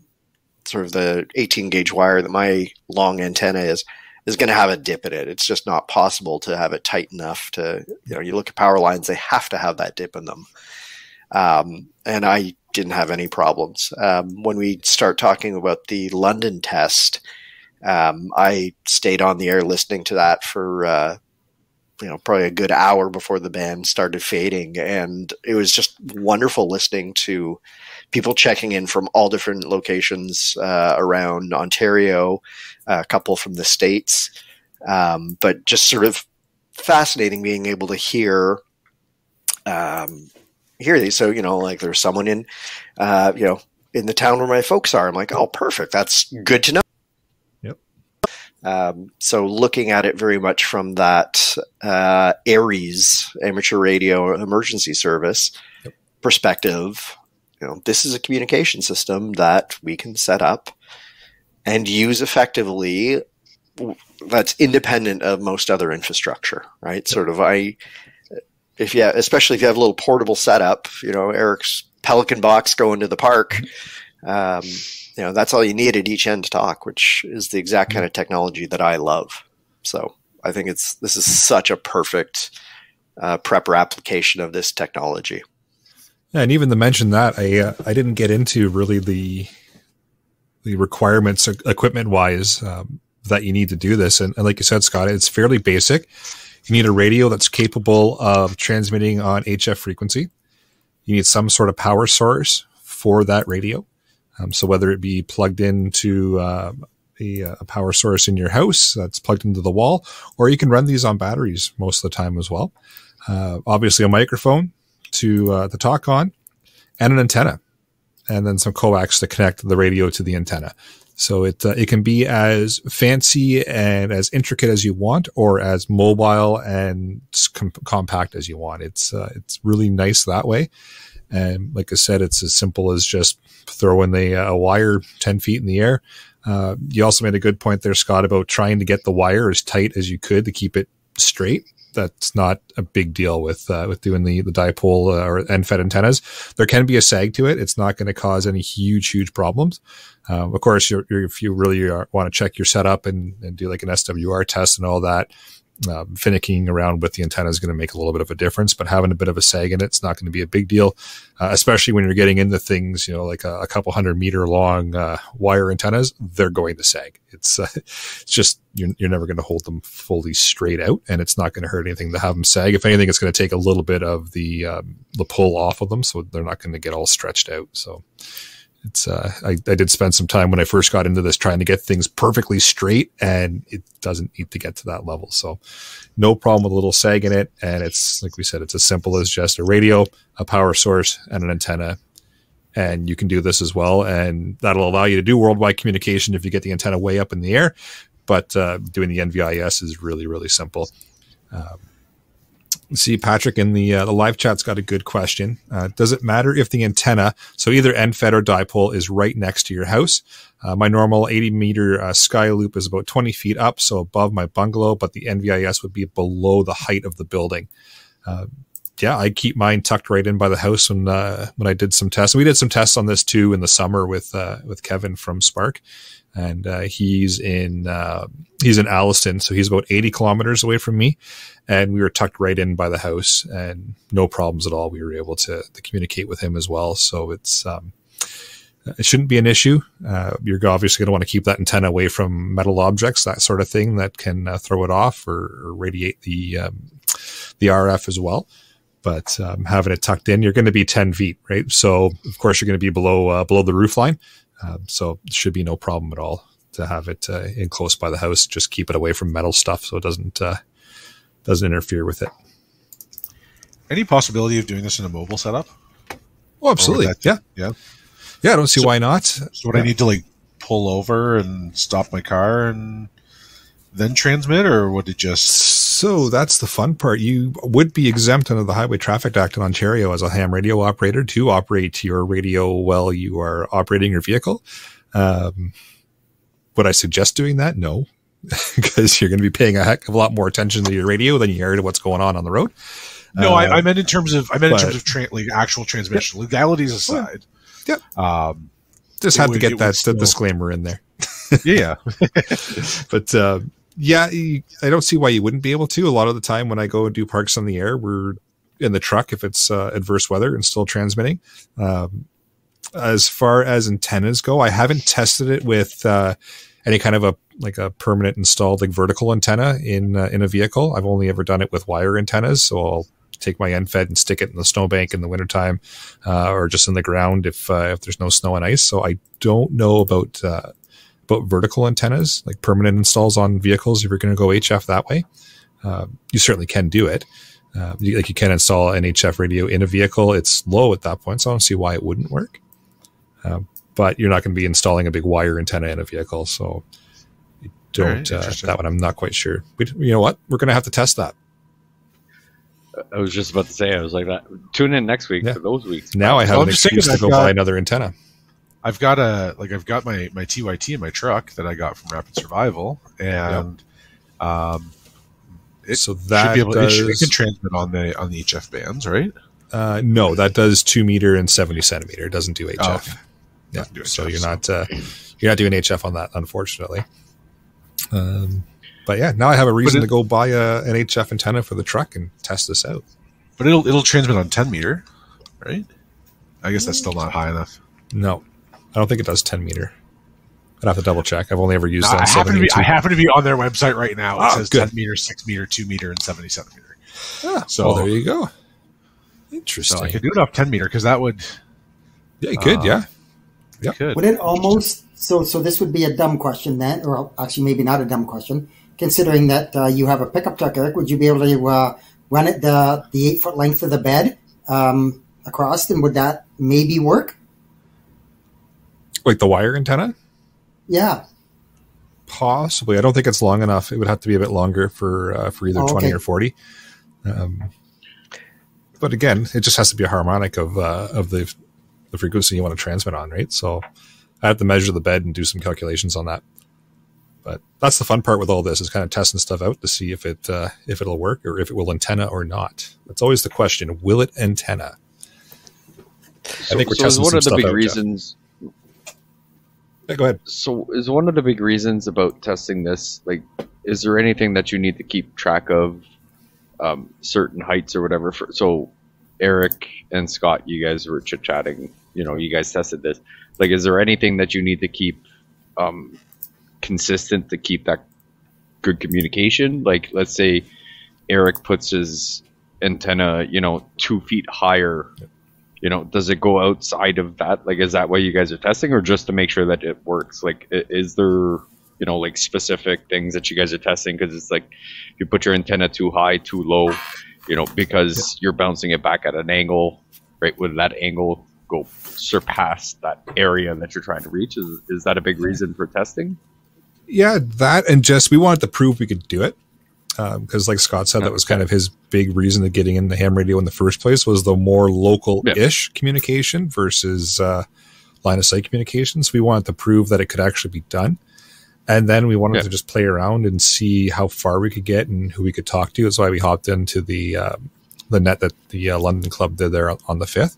sort of the 18 gauge wire that my long antenna is, is going to have a dip in it. It's just not possible to have it tight enough to, you know, you look at power lines, they have to have that dip in them. Um, and I didn't have any problems. Um, when we start talking about the London test, um, I stayed on the air listening to that for uh, you know probably a good hour before the band started fading, and it was just wonderful listening to people checking in from all different locations uh, around Ontario, a couple from the states, um, but just sort of fascinating being able to hear um, hear these. So, you know, like there's someone in, uh, you know, in the town where my folks are. I'm like, oh, perfect. That's good to know. Yep. Um, so looking at it very much from that uh, ARES amateur radio emergency service yep. perspective, you know, this is a communication system that we can set up and use effectively that's independent of most other infrastructure, right? Sort of, I if you, especially if you have a little portable setup, you know, Eric's Pelican box going to the park, um, you know, that's all you need at each end to talk, which is the exact kind of technology that I love. So I think it's this is such a perfect uh, prepper application of this technology. And even to mention that, I uh, I didn't get into really the the requirements equipment wise um, that you need to do this, and, and like you said, Scott, it's fairly basic. You need a radio that's capable of transmitting on HF frequency. You need some sort of power source for that radio. Um, so whether it be plugged into uh, a, a, power source in your house that's plugged into the wall, or you can run these on batteries most of the time as well. Uh, obviously, a microphone to uh, the talk on, and an antenna, and then some coax to connect the radio to the antenna. So it uh, it can be as fancy and as intricate as you want, or as mobile and com- compact as you want. It's uh, it's really nice that way. And like I said, it's as simple as just throwing the uh, wire ten feet in the air. Uh, you also made a good point there, Scott, about trying to get the wire as tight as you could to keep it straight that's not a big deal with uh, with doing the the dipole uh, or end fed antennas. There can be a sag to it. It's not going to cause any huge huge problems. Um, of course, you're, you're, if you really want to check your setup and, and do like an SWR test and all that, uh, finicking around with the antenna is going to make a little bit of a difference, but having a bit of a sag in it, it's not going to be a big deal, uh, especially when you're getting into things, you know, like a, a couple hundred meter long uh, wire antennas, they're going to sag. It's, uh, it's just, you're, you're never going to hold them fully straight out and it's not going to hurt anything to have them sag. If anything, it's going to take a little bit of the, um, the pull off of them. So they're not going to get all stretched out. So, it's uh, I, I did spend some time when I first got into this trying to get things perfectly straight, and it doesn't need to get to that level. So, no problem with a little sag in it, and it's like we said, it's as simple as just a radio, a power source, and an antenna. And you can do this as well, and that'll allow you to do worldwide communication if you get the antenna way up in the air. But uh, doing the NVIS is really really simple. Um, see Patrick in the uh, the live chat's got a good question. Uh, does it matter if the antenna, so either end fed or dipole, is right next to your house? Uh, my normal 80 meter uh, sky loop is about 20 feet up, so above my bungalow, but the NVIS would be below the height of the building. Uh, yeah, I keep mine tucked right in by the house when uh, when I did some tests. We did some tests on this too in the summer with with Kevin from Spark and uh, he's in uh, he's in Alliston, so he's about 80 kilometers away from me, and we were tucked right in by the house, and no problems at all. We were able to, to communicate with him as well, so it's um, it shouldn't be an issue. Uh, you're obviously going to want to keep that antenna away from metal objects, that sort of thing that can uh, throw it off or, or radiate the um, the RF as well but um, having it tucked in, you're going to be 10 feet, right? So of course you're going to be below uh, below the roof line. Um, so it should be no problem at all to have it uh, in close by the house. Just keep it away from metal stuff so it doesn't uh, doesn't interfere with it. Any possibility of doing this in a mobile setup? Oh, absolutely. That, yeah, yeah, yeah. I don't see so, why not. So would yeah. I need to like pull over and stop my car and then transmit, or would it just? So that's the fun part. You would be exempt under the Highway Traffic Act in Ontario as a ham radio operator to operate your radio while you are operating your vehicle. Um, would I suggest doing that? No, because you're going to be paying a heck of a lot more attention to your radio than you are to what's going on on the road. No, uh, I, I, meant in terms of I meant but, in terms of tra- like actual transmission yep. legalities aside. Yep. Um, Just had would, to get that still, disclaimer in there. yeah, but uh, yeah, I don't see why you wouldn't be able to. A lot of the time when I go and do parks on the air, we're in the truck if it's uh, adverse weather and still transmitting. Um, as far as antennas go, I haven't tested it with uh, any kind of a like a permanent installed like vertical antenna in uh, in a vehicle. I've only ever done it with wire antennas, so I'll take my end fed and stick it in the snowbank in the wintertime uh, or just in the ground if uh, if there's no snow and ice. So I don't know about uh, about vertical antennas, like permanent installs on vehicles. If you're going to go HF that way, uh, you certainly can do it. Uh, you, like you can install an HF radio in a vehicle. It's low at that point, so I don't see why it wouldn't work. Uh, but you're not going to be installing a big wire antenna in a vehicle, so don't. Uh, that one, I'm not quite sure. We, you know what? We're going to have to test that. I was just about to say, I was like that. Tune in next week yeah. for those weeks. Now I have an excuse to go got, buy another antenna. I've got a like I've got my my TYT in my truck that I got from Rapid Survival, and yep. um, it so that should be able, does, it, should, it can transmit on the on the HF bands, right? Uh, no, that does two meter and seventy centimeter. It doesn't do HF. Oh, okay. Yeah, do so you're so. not uh, you're not doing HF on that, unfortunately. Um, but yeah, now I have a reason it, to go buy a, an HF antenna for the truck and test this out. But it'll it'll transmit on ten meter, right? I guess that's still not high enough. No, I don't think it does 10 meter. I'd have to double check. I've only ever used no, it. I happen, to be, I happen to be on their website right now. It oh, says good. 10 meter, 6 meter, 2 meter, and 70 centimeter. Ah, so well, there you go. Interesting. So I could do it off 10 meter because that would. Yeah, you could. Uh, yeah. Yeah. Could. Would it almost so? So this would be a dumb question then, or actually maybe not a dumb question, considering that uh, you have a pickup truck, Eric. Would you be able to uh, run it the the eight foot length of the bed um, across, And would that maybe work? Like the wire antenna? Yeah. Possibly. I don't think it's long enough. It would have to be a bit longer for uh, for either Oh, 20 or 40. Um, but again, it just has to be a harmonic of uh, of the the frequency you want to transmit on, right? So I have to measure the bed and do some calculations on that. But that's the fun part with all this is kind of testing stuff out to see if it uh, if it'll work or if it will antenna or not. That's always the question: Will it antenna? So, think we're so is testing one some of the stuff big out, reasons. Yeah, go ahead. So is one of the big reasons about testing this like is there anything that you need to keep track of um, certain heights or whatever for so Eric and Scott you guys were chit chatting you know you guys tested this. Like is there anything that you need to keep um, consistent to keep that good communication? Like let's say Eric puts his antenna you know two feet higher you know does it go outside of that? Like is that why you guys are testing or just to make sure that it works? Like is there you know like specific things that you guys are testing? Because it's like if you put your antenna too high too low you know because you're bouncing it back at an angle right? Would that angle go surpass that area that you're trying to reach? Is, is that a big reason for testing? Yeah, that and just we wanted to prove we could do it because, like Scott said, that was kind of his big reason to getting in the ham radio in the first place was the more local-ish communication versus uh, line of sight communications. We wanted to prove that it could actually be done, and then we wanted Yeah. to just play around and see how far we could get and who we could talk to. That's why we hopped into the uh, the net that the uh, London club did there on the fifth.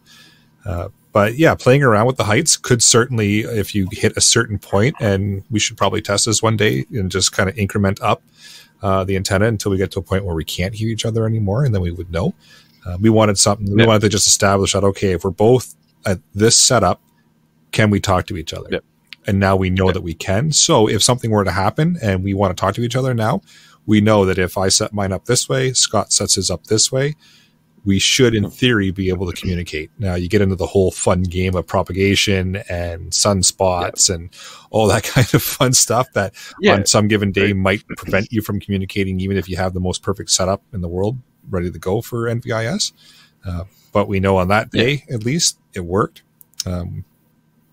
Uh, but yeah, playing around with the heights could certainly, if you hit a certain point, and we should probably test this one day and just kind of increment up uh, the antenna until we get to a point where we can't hear each other anymore, and then we would know. Uh, we wanted something. We wanted to just establish that okay, if we're both at this setup, can we talk to each other? Yep. And now we know Yep. that we can. So if something were to happen and we want to talk to each other now, we know that if I set mine up this way, Scott sets his up this way, we should, in theory, be able to communicate. Now, you get into the whole fun game of propagation and sunspots and all that kind of fun stuff that on some given day might prevent you from communicating, even if you have the most perfect setup in the world ready to go for NVIS. Uh, but we know on that day, at least, it worked. Um,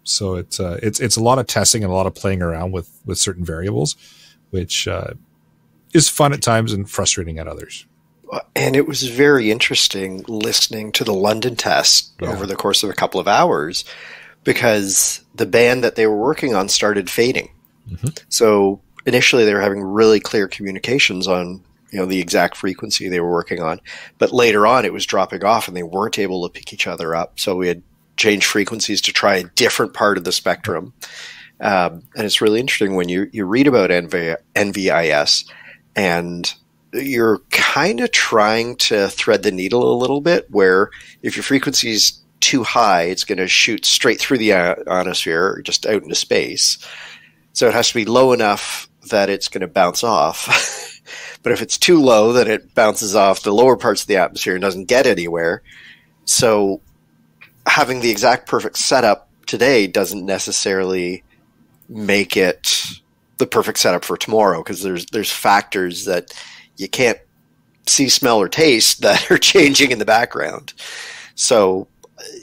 so it's uh, it's it's a lot of testing and a lot of playing around with with certain variables, which uh, is fun at times and frustrating at others. And it was very interesting listening to the London test Yeah. over the course of a couple of hours because the band that they were working on started fading. Mhm. So initially they were having really clear communications on you know the exact frequency they were working on, but later on it was dropping off and they weren't able to pick each other up. So we had changed frequencies to try a different part of the spectrum. Um, and it's really interesting when you, you read about NV, NVIS and you're kind of trying to thread the needle a little bit where if your frequency is too high, it's going to shoot straight through the ionosphere or just out into space. So it has to be low enough that it's going to bounce off. but if it's too low, then it bounces off the lower parts of the atmosphere and doesn't get anywhere. So having the exact perfect setup today doesn't necessarily make it the perfect setup for tomorrow because there's there's factors that you can't see, smell, or taste that are changing in the background. So,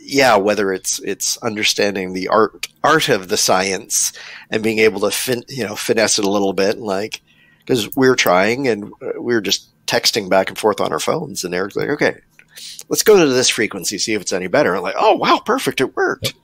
yeah, whether it's it's understanding the art art of the science and being able to fin, you know finesse it a little bit, like because we're trying and uh, we were just texting back and forth on our phones, and Eric's like, okay, let's go to this frequency, see if it's any better. I'm like, oh wow, perfect, it worked.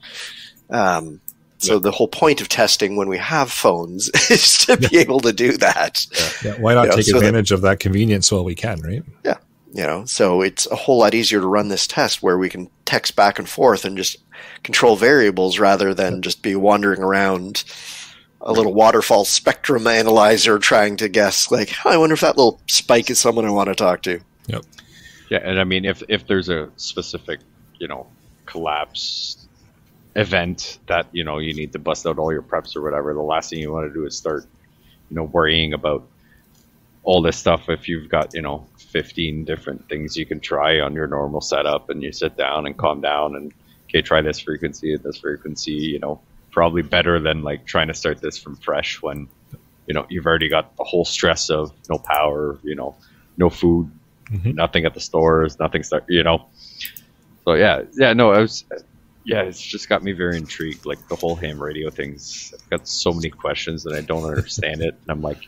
Um, so the whole point of testing when we have phones is to be able to do that. Yeah, why not Yeah, take so that- advantage of that convenience while we can, right? Yeah. You know so it's a whole lot easier to run this test where we can text back and forth and just control variables rather than just be wandering around a little waterfall spectrum analyzer trying to guess like "Huh, i wonder if that little spike is someone i want to talk to Yep. Yeah, and I mean, if if there's a specific, you know, collapse event that you know you need to bust out all your preps or whatever, the last thing you want to do is start, you know, worrying about all this stuff. If you've got you know 15 different things you can try on your normal setup, and you sit down and calm down and okay, try this frequency and this frequency, you know, probably better than like trying to start this from fresh when you know you've already got the whole stress of no power, you know, no food Mhm. nothing at the stores, nothing start, you know. So yeah, yeah, no, I was, yeah, it's just got me very intrigued. Like the whole ham radio things. I've got so many questions and I don't understand it. And I'm like,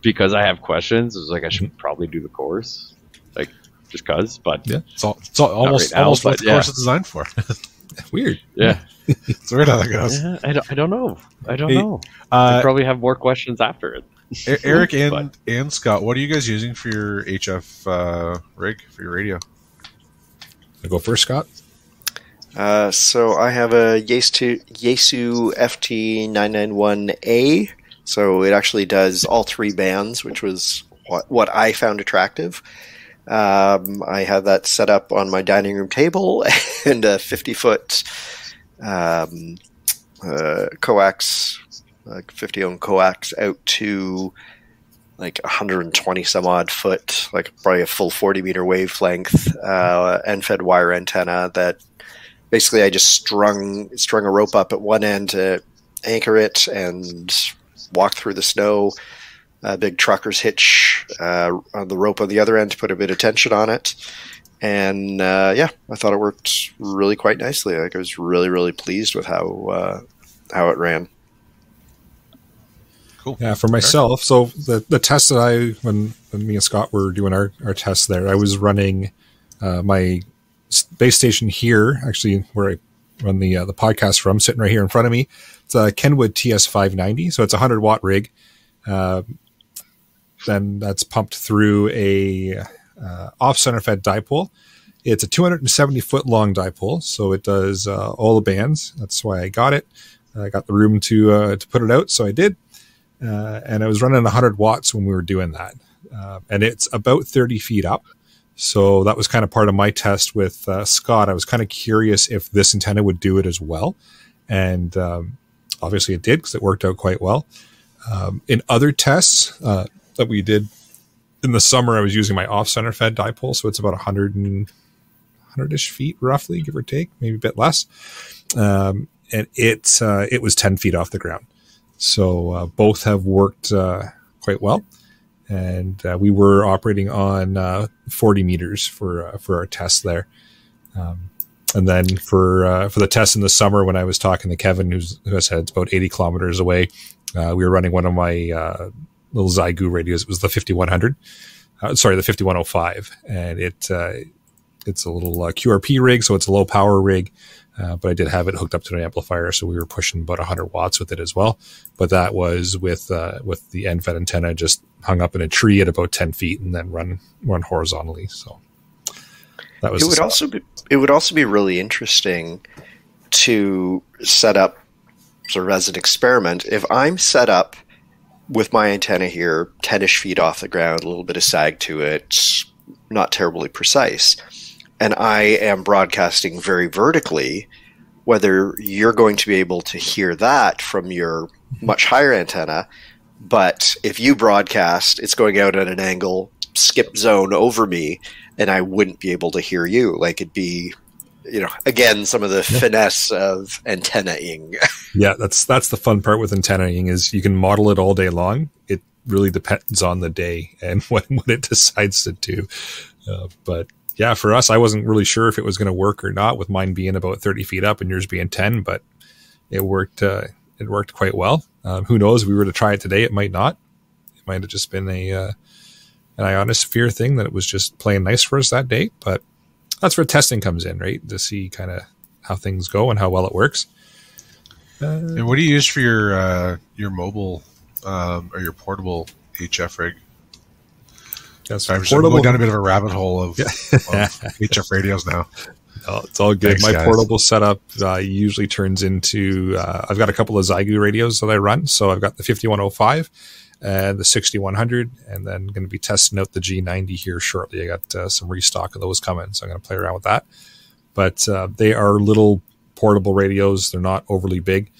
because I have questions, it's like I should probably do the course, like just cause. But Yeah, it's, all, it's all, almost right now, almost what the yeah. course is designed for. Weird. yeah, it's weird how that goes. yeah I, don't, I don't know. I don't Hey, know. I Uh, probably have more questions after it. Eric and But- and Scott, what are you guys using for your HF uh, rig for your radio? I go first, Scott. Uh, so I have a Yaesu FT991A. So it actually does all three bands, which was what, what I found attractive. Um, I have that set up on my dining room table and a 50 foot um, uh, coax, like 50 ohm coax out to like 120 some odd foot, like probably a full 40 meter wavelength, uh, end fed wire antenna that basically I just strung strung a rope up at one end to anchor it and walk through the snow. A big trucker's hitch uh, on the rope on the other end to put a bit of tension on it. And uh, yeah, I thought it worked really quite nicely. Like I was really, really pleased with how uh, how it ran. Cool. Yeah, for myself. So the the test that I when, when me and Scott were doing our our tests there, I was running uh, my s- base station here, actually where I run the uh, the podcast from, sitting right here in front of me. It's a Kenwood TS five ninety, so it's a hundred watt rig. Uh, then that's pumped through a uh, off center fed dipole. It's a 270 foot long dipole, so it does uh, all the bands. That's why I got it. I got the room to uh, to put it out, so I did uh, and I was running 100 watts when we were doing that. Uh, and it's about 30 feet up. So that was kind of part of my test with uh, Scott. I was kind of curious if this antenna would do it as well. And um, obviously it did because it worked out quite well. Um, in other tests uh, that we did in the summer, I was using my off center fed dipole. So it's about 100 and 100 ish feet roughly, give or take, maybe a bit less. Um, and it, uh, it was 10 feet off the ground. So uh, both have worked uh, quite well, and uh, we were operating on uh, 40 meters for uh, for our test there. Um, and then for uh, for the test in the summer, when I was talking to Kevin, who's, who said it's about 80 kilometers away, uh, we were running one of my little Xiegu radios. It was the 5100, uh, sorry, the 5105, and it it's a little QRP rig, so it's a low power rig. Uh, but I did have it hooked up to an amplifier, so we were pushing about 100 watts with it as well. But that was with uh, with the end fed antenna just hung up in a tree at about 10 feet and then run run horizontally. So that was it would setup. also be it would also be really interesting to set up sort of as an experiment if i'm set up with my antenna here 10ish feet off the ground a little bit of sag to it not terribly precise and i am broadcasting very vertically whether you're going to be able to hear that from your much higher antenna but if you broadcast it's going out at an angle skip zone over me and I wouldn't be able to hear you. Like it'd be, you know, again, some of the finesse of antennaing. Yeah, that's that's the fun part with antennaing is you can model it all day long. It really depends on the day and what, when it decides to do. Uh, but yeah, for us, I wasn't really sure if it was going to work or not with mine being about 30 feet up and yours being 10, but it worked. Uh, it worked quite well. Um, who knows? If we were to try it today, it might not. It might have just been a uh, an ionosphere thing that it was just playing nice for us that day. But that's where testing comes in, right? To see kind of how things go and how well it works. Uh, And what do you use for your uh, your mobile um, or your portable HF rig? That's Sorry, just going down a bit of a rabbit hole of, Yeah. of HF radios now. Oh, it's all good. Thanks, My guys. portable setup uh, usually turns into. Uh, I've got a couple of Xiegu radios that I run, so I've got the 5105 and the 6100, and then going to be testing out the G90 here shortly. I got uh, some restock of those coming, so I'm going to play around with that. But uh, they are little portable radios. They're not overly big,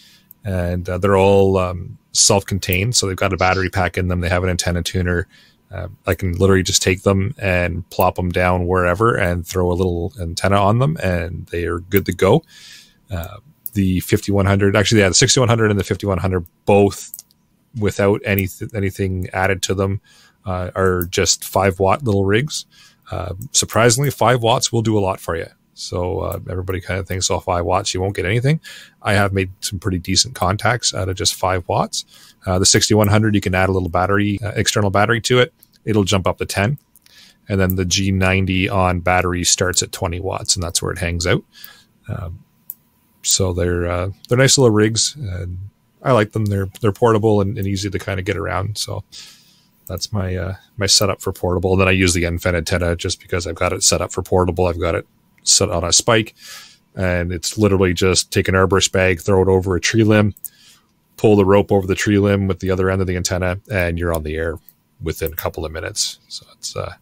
and uh, they're all um, self-contained. So they've got a battery pack in them. They have an antenna tuner. Uh, I can literally just take them and plop them down wherever and throw a little antenna on them, and they are good to go. Uh, the 5100, actually, yeah, the 6100 and the 5100 both without any anything added to them uh, are just five watt little rigs. Uh, surprisingly, five watts will do a lot for you. So uh, everybody kind of thinks, oh, five watts, you won't get anything. I have made some pretty decent contacts out of just five watts. Uh, the 6100, you can add a little battery, uh, external battery to it. It'll jump up to 10. And then the G90 on battery starts at 20 watts, and that's where it hangs out. Um, so they're uh, they're nice little rigs. And I like them. They're they're portable and, and easy to kind of get around. So that's my uh, my setup for portable. And then I use the end fed antenna just because I've got it set up for portable. I've got it set on a spike, and it's literally just take an arborist bag, throw it over a tree limb, pull the rope over the tree limb with the other end of the antenna, and you're on the air within a couple of minutes. So it's uh,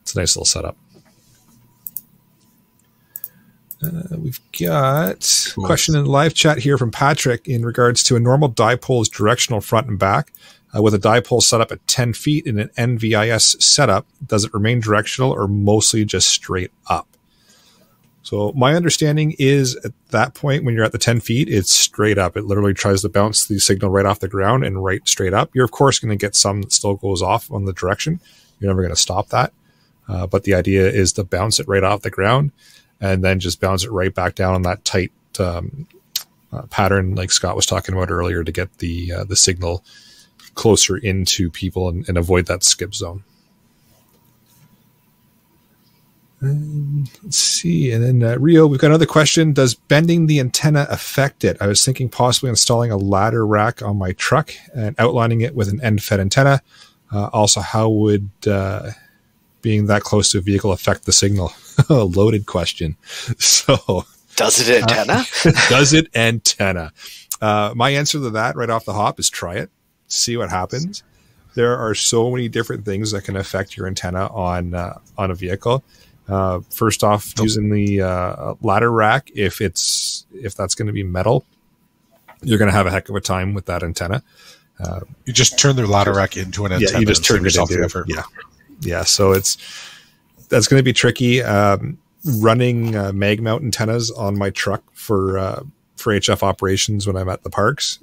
it's a nice little setup. Uh, we've got cool. a question in the live chat here from Patrick in regards to a normal dipole's directional front and back. Uh, with a dipole set up at 10 feet in an NVIS setup, does it remain directional or mostly just straight up? So my understanding is at that point, when you're at the 10 feet, it's straight up. It literally tries to bounce the signal right off the ground and right straight up. You're of course going to get some that still goes off on the direction. You're never going to stop that. Uh, but the idea is to bounce it right off the ground and then just bounce it right back down on that tight um, uh, pattern, like Scott was talking about earlier, to get the uh, the signal closer into people and, and avoid that skip zone. Um, let's see. And then uh, Rio, we've got another question. Does bending the antenna affect it? I was thinking possibly installing a ladder rack on my truck and outlining it with an end fed antenna. Uh, also, how would uh, being that close to a vehicle affect the signal? A loaded question. So, does it antenna? does it antenna? Uh, my answer to that right off the hop is try it, see what happens. There are so many different things that can affect your antenna on uh, on a vehicle. Uh, first off, using the uh, ladder rack, if it's if that's going to be metal, you're going to have a heck of a time with that antenna. Uh, you just turn the ladder rack into an antenna. Yeah, you just turn yourself into, effort. Yeah, yeah. So it's that's going to be tricky. Um, running uh, mag mount antennas on my truck for uh, for HF operations when I'm at the parks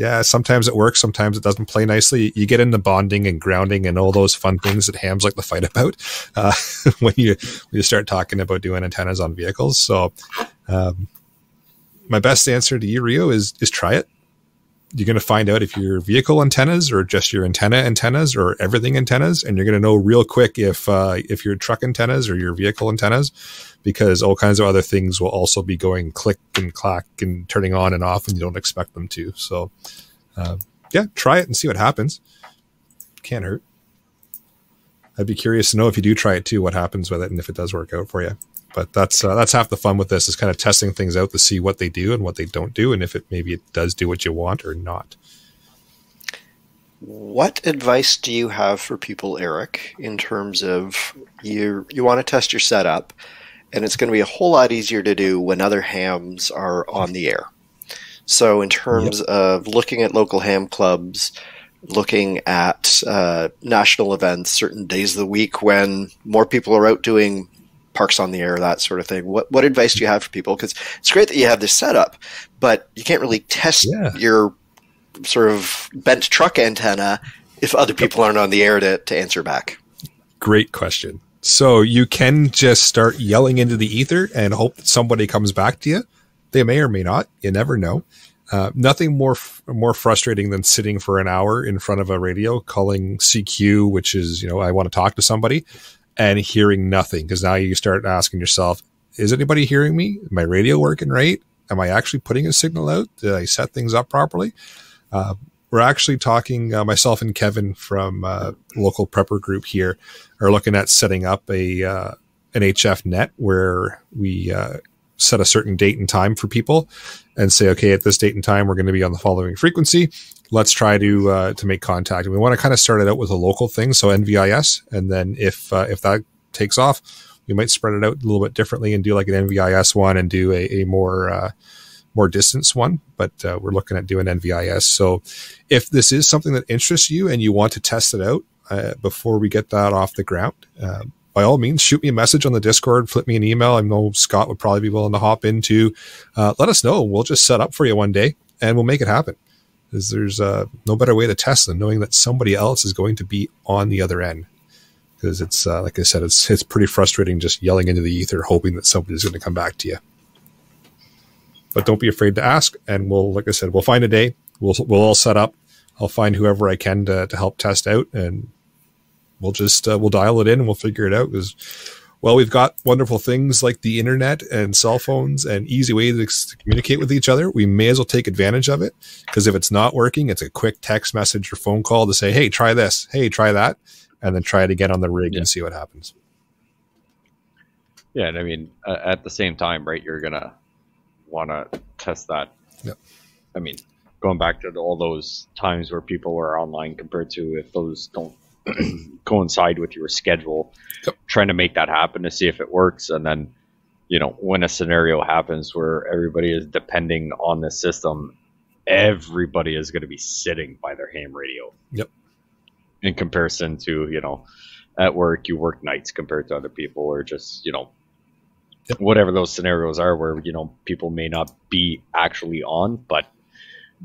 yeah, sometimes it works, sometimes it doesn't play nicely. You get into bonding and grounding and all those fun things that hams like to fight about uh, when you when you start talking about doing antennas on vehicles. So, um, my best answer to you, Rio, is is try it. You're going to find out if your vehicle antennas or just your antenna antennas or everything antennas, and you're going to know real quick if uh, if your truck antennas or your vehicle antennas because all kinds of other things will also be going click and clack and turning on and off and you don't expect them to. So, uh, yeah, try it and see what happens. Can't hurt. I'd be curious to know if you do try it too, what happens with it and if it does work out for you. But that's uh, that's half the fun with this is kind of testing things out to see what they do and what they don't do, and if it maybe it does do what you want or not. What advice do you have for people, Eric, in terms of you you want to test your setup? and it's going to be a whole lot easier to do when other hams are on the air. So, in terms yep. of looking at local ham clubs, looking at uh, national events, certain days of the week when more people are out doing parks on the air, that sort of thing. What what advice do you have for people? Because it's great that you have this setup, but you can't really test yeah. your sort of bent truck antenna if other people aren't on the air to, to answer back. Great question. So you can just start yelling into the ether and hope that somebody comes back to you. They may or may not. You never know. Uh, nothing more more frustrating than sitting for an hour in front of a radio calling CQ, which is you know I want to talk to somebody, and hearing nothing because now you start asking yourself, is anybody hearing me? my radio working right? Am I actually putting a signal out? Did I set things up properly? Uh, we're actually talking, uh, myself and Kevin from uh, local prepper group here are looking at setting up a uh, an HF net where we set a certain date and time for people and say, okay, at this date and time, we're going to be on the following frequency. Let's try to uh, to make contact. And we want to kind of start it out with a local thing, so NVIS, and then if uh, if that takes off, we might spread it out a little bit differently and do like an NVIS one and do a, a more more distance one, but uh, we're looking at doing NVIS. So if this is something that interests you and you want to test it out uh, before we get that off the ground, uh, by all means, shoot me a message on the Discord, flip me an email. I know Scott would probably be willing to hop into. Uh, let us know. We'll just set up for you one day and we'll make it happen. Because there's uh, no better way to test than knowing that somebody else is going to be on the other end. because it's uh, like I said, it's it's pretty frustrating just yelling into the ether, hoping that somebody's going to come back to you. But don't be afraid to ask, and we'll, like I said, we'll find a day. We'll we'll all set up. I'll find whoever I can to to help test out, and we'll just uh, we'll dial it in and we'll figure it out. Because well, we've got wonderful things like the internet and cell phones and easy ways to communicate with each other. We may as well take advantage of it because if it's not working, it's a quick text message or phone call to say, "Hey, try this. Hey, try that." and then try it again on the rig yeah. and see what happens. Yeah, and I mean, uh, at the same time, right? You're gonna want to test that. Yep. I mean, going back to all those times where people were online compared to if those don't coincide with your schedule, yep. trying to make that happen to see if it works, and then you know when a scenario happens where everybody is depending on the system, everybody is going to be sitting by their ham radio. Yep in comparison to you know at work you work nights compared to other people or just you know yep. whatever those scenarios are where you know people may not be actually on but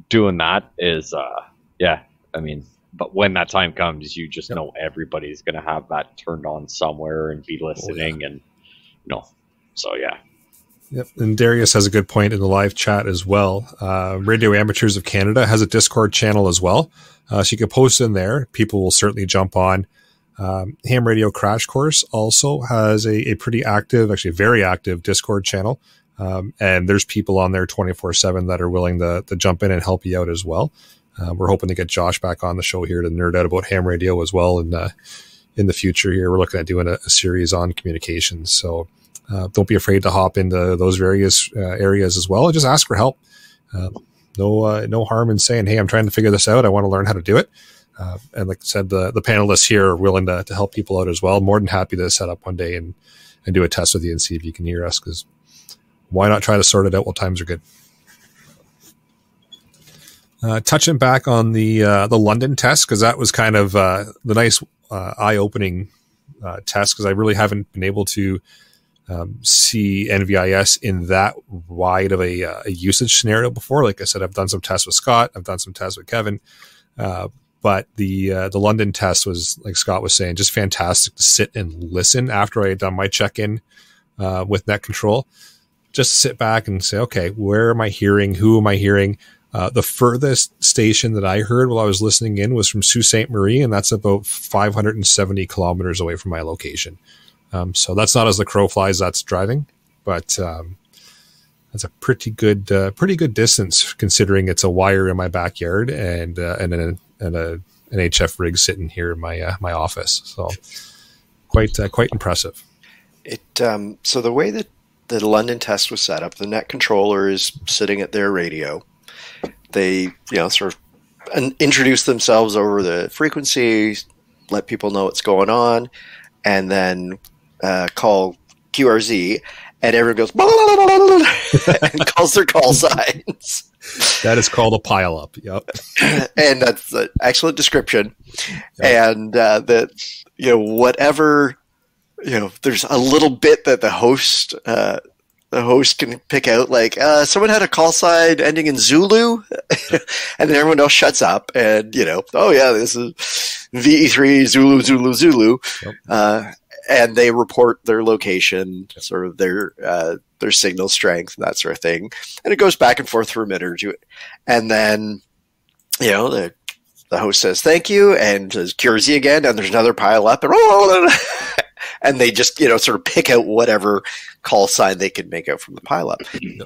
doing that is uh yeah i mean but when that time comes you just yep. know everybody's going to have that turned on somewhere and be listening oh, yeah. and you know so yeah Yep. And Darius has a good point in the live chat as well. Uh, Radio Amateurs of Canada has a Discord channel as well. Uh, so you can post in there. People will certainly jump on. Um, Ham Radio Crash Course also has a, a, pretty active, actually very active Discord channel. Um, and there's people on there 24 7 that are willing to, to jump in and help you out as well. Uh, we're hoping to get Josh back on the show here to nerd out about ham radio as well. And uh, in the future here, we're looking at doing a, a series on communications. So uh, don't be afraid to hop into those various uh, areas as well. And just ask for help. Uh, no no harm in saying, "Hey, I'm trying to figure this out. I want to learn how to do it." And like I said, the the panelists here are willing to, to help people out as well. More than happy to set up one day and and do a test with you and see if you can hear us. Because why not try to sort it out while times are good? Uh, touching back on the uh, the London test because that was kind of uh, the nice uh, eye opening uh, test because I really haven't been able to um, see NVIS in that wide of a, uh, a, usage scenario before. Like I said, I've done some tests with Scott, I've done some tests with Kevin, but the the London test was like Scott was saying, just fantastic to sit and listen after I had done my check in with Net Control. Just sit back and say, okay, where am I hearing? Who am I hearing? Uh, the furthest station that I heard while I was listening in was from Sault Ste. Marie, and that's about 570 kilometers away from my location. Um, so that's not as the crow flies. That's driving, but um, that's a pretty good, uh, pretty good distance considering it's a wire in my backyard and uh, and a, and a an HF rig sitting here in my uh, my office. So quite uh, quite impressive. It um, so the way that the London test was set up, the net controller is sitting at their radio. They you know sort of introduce themselves over the frequency, let people know what's going on, and then uh, call QRZ, and everyone goes and calls their call signs. That is called a pile up. Yep, and that's an excellent description. Yep. And uh, that you know whatever you know, there's a little bit that the host. Uh, the host can pick out like uh, someone had a call sign ending in Zulu, and then everyone else shuts up, and you know, oh yeah, this is VE3 Zulu Zulu Zulu, yep. uh, and they report their location, sort of their uh, their signal strength, and that sort of thing. And it goes back and forth for a minute or two, and then you know the the host says thank you and says QRZ again, and there's another pile up, and and they just you know sort of pick out whatever call sign they can make out from the pileup.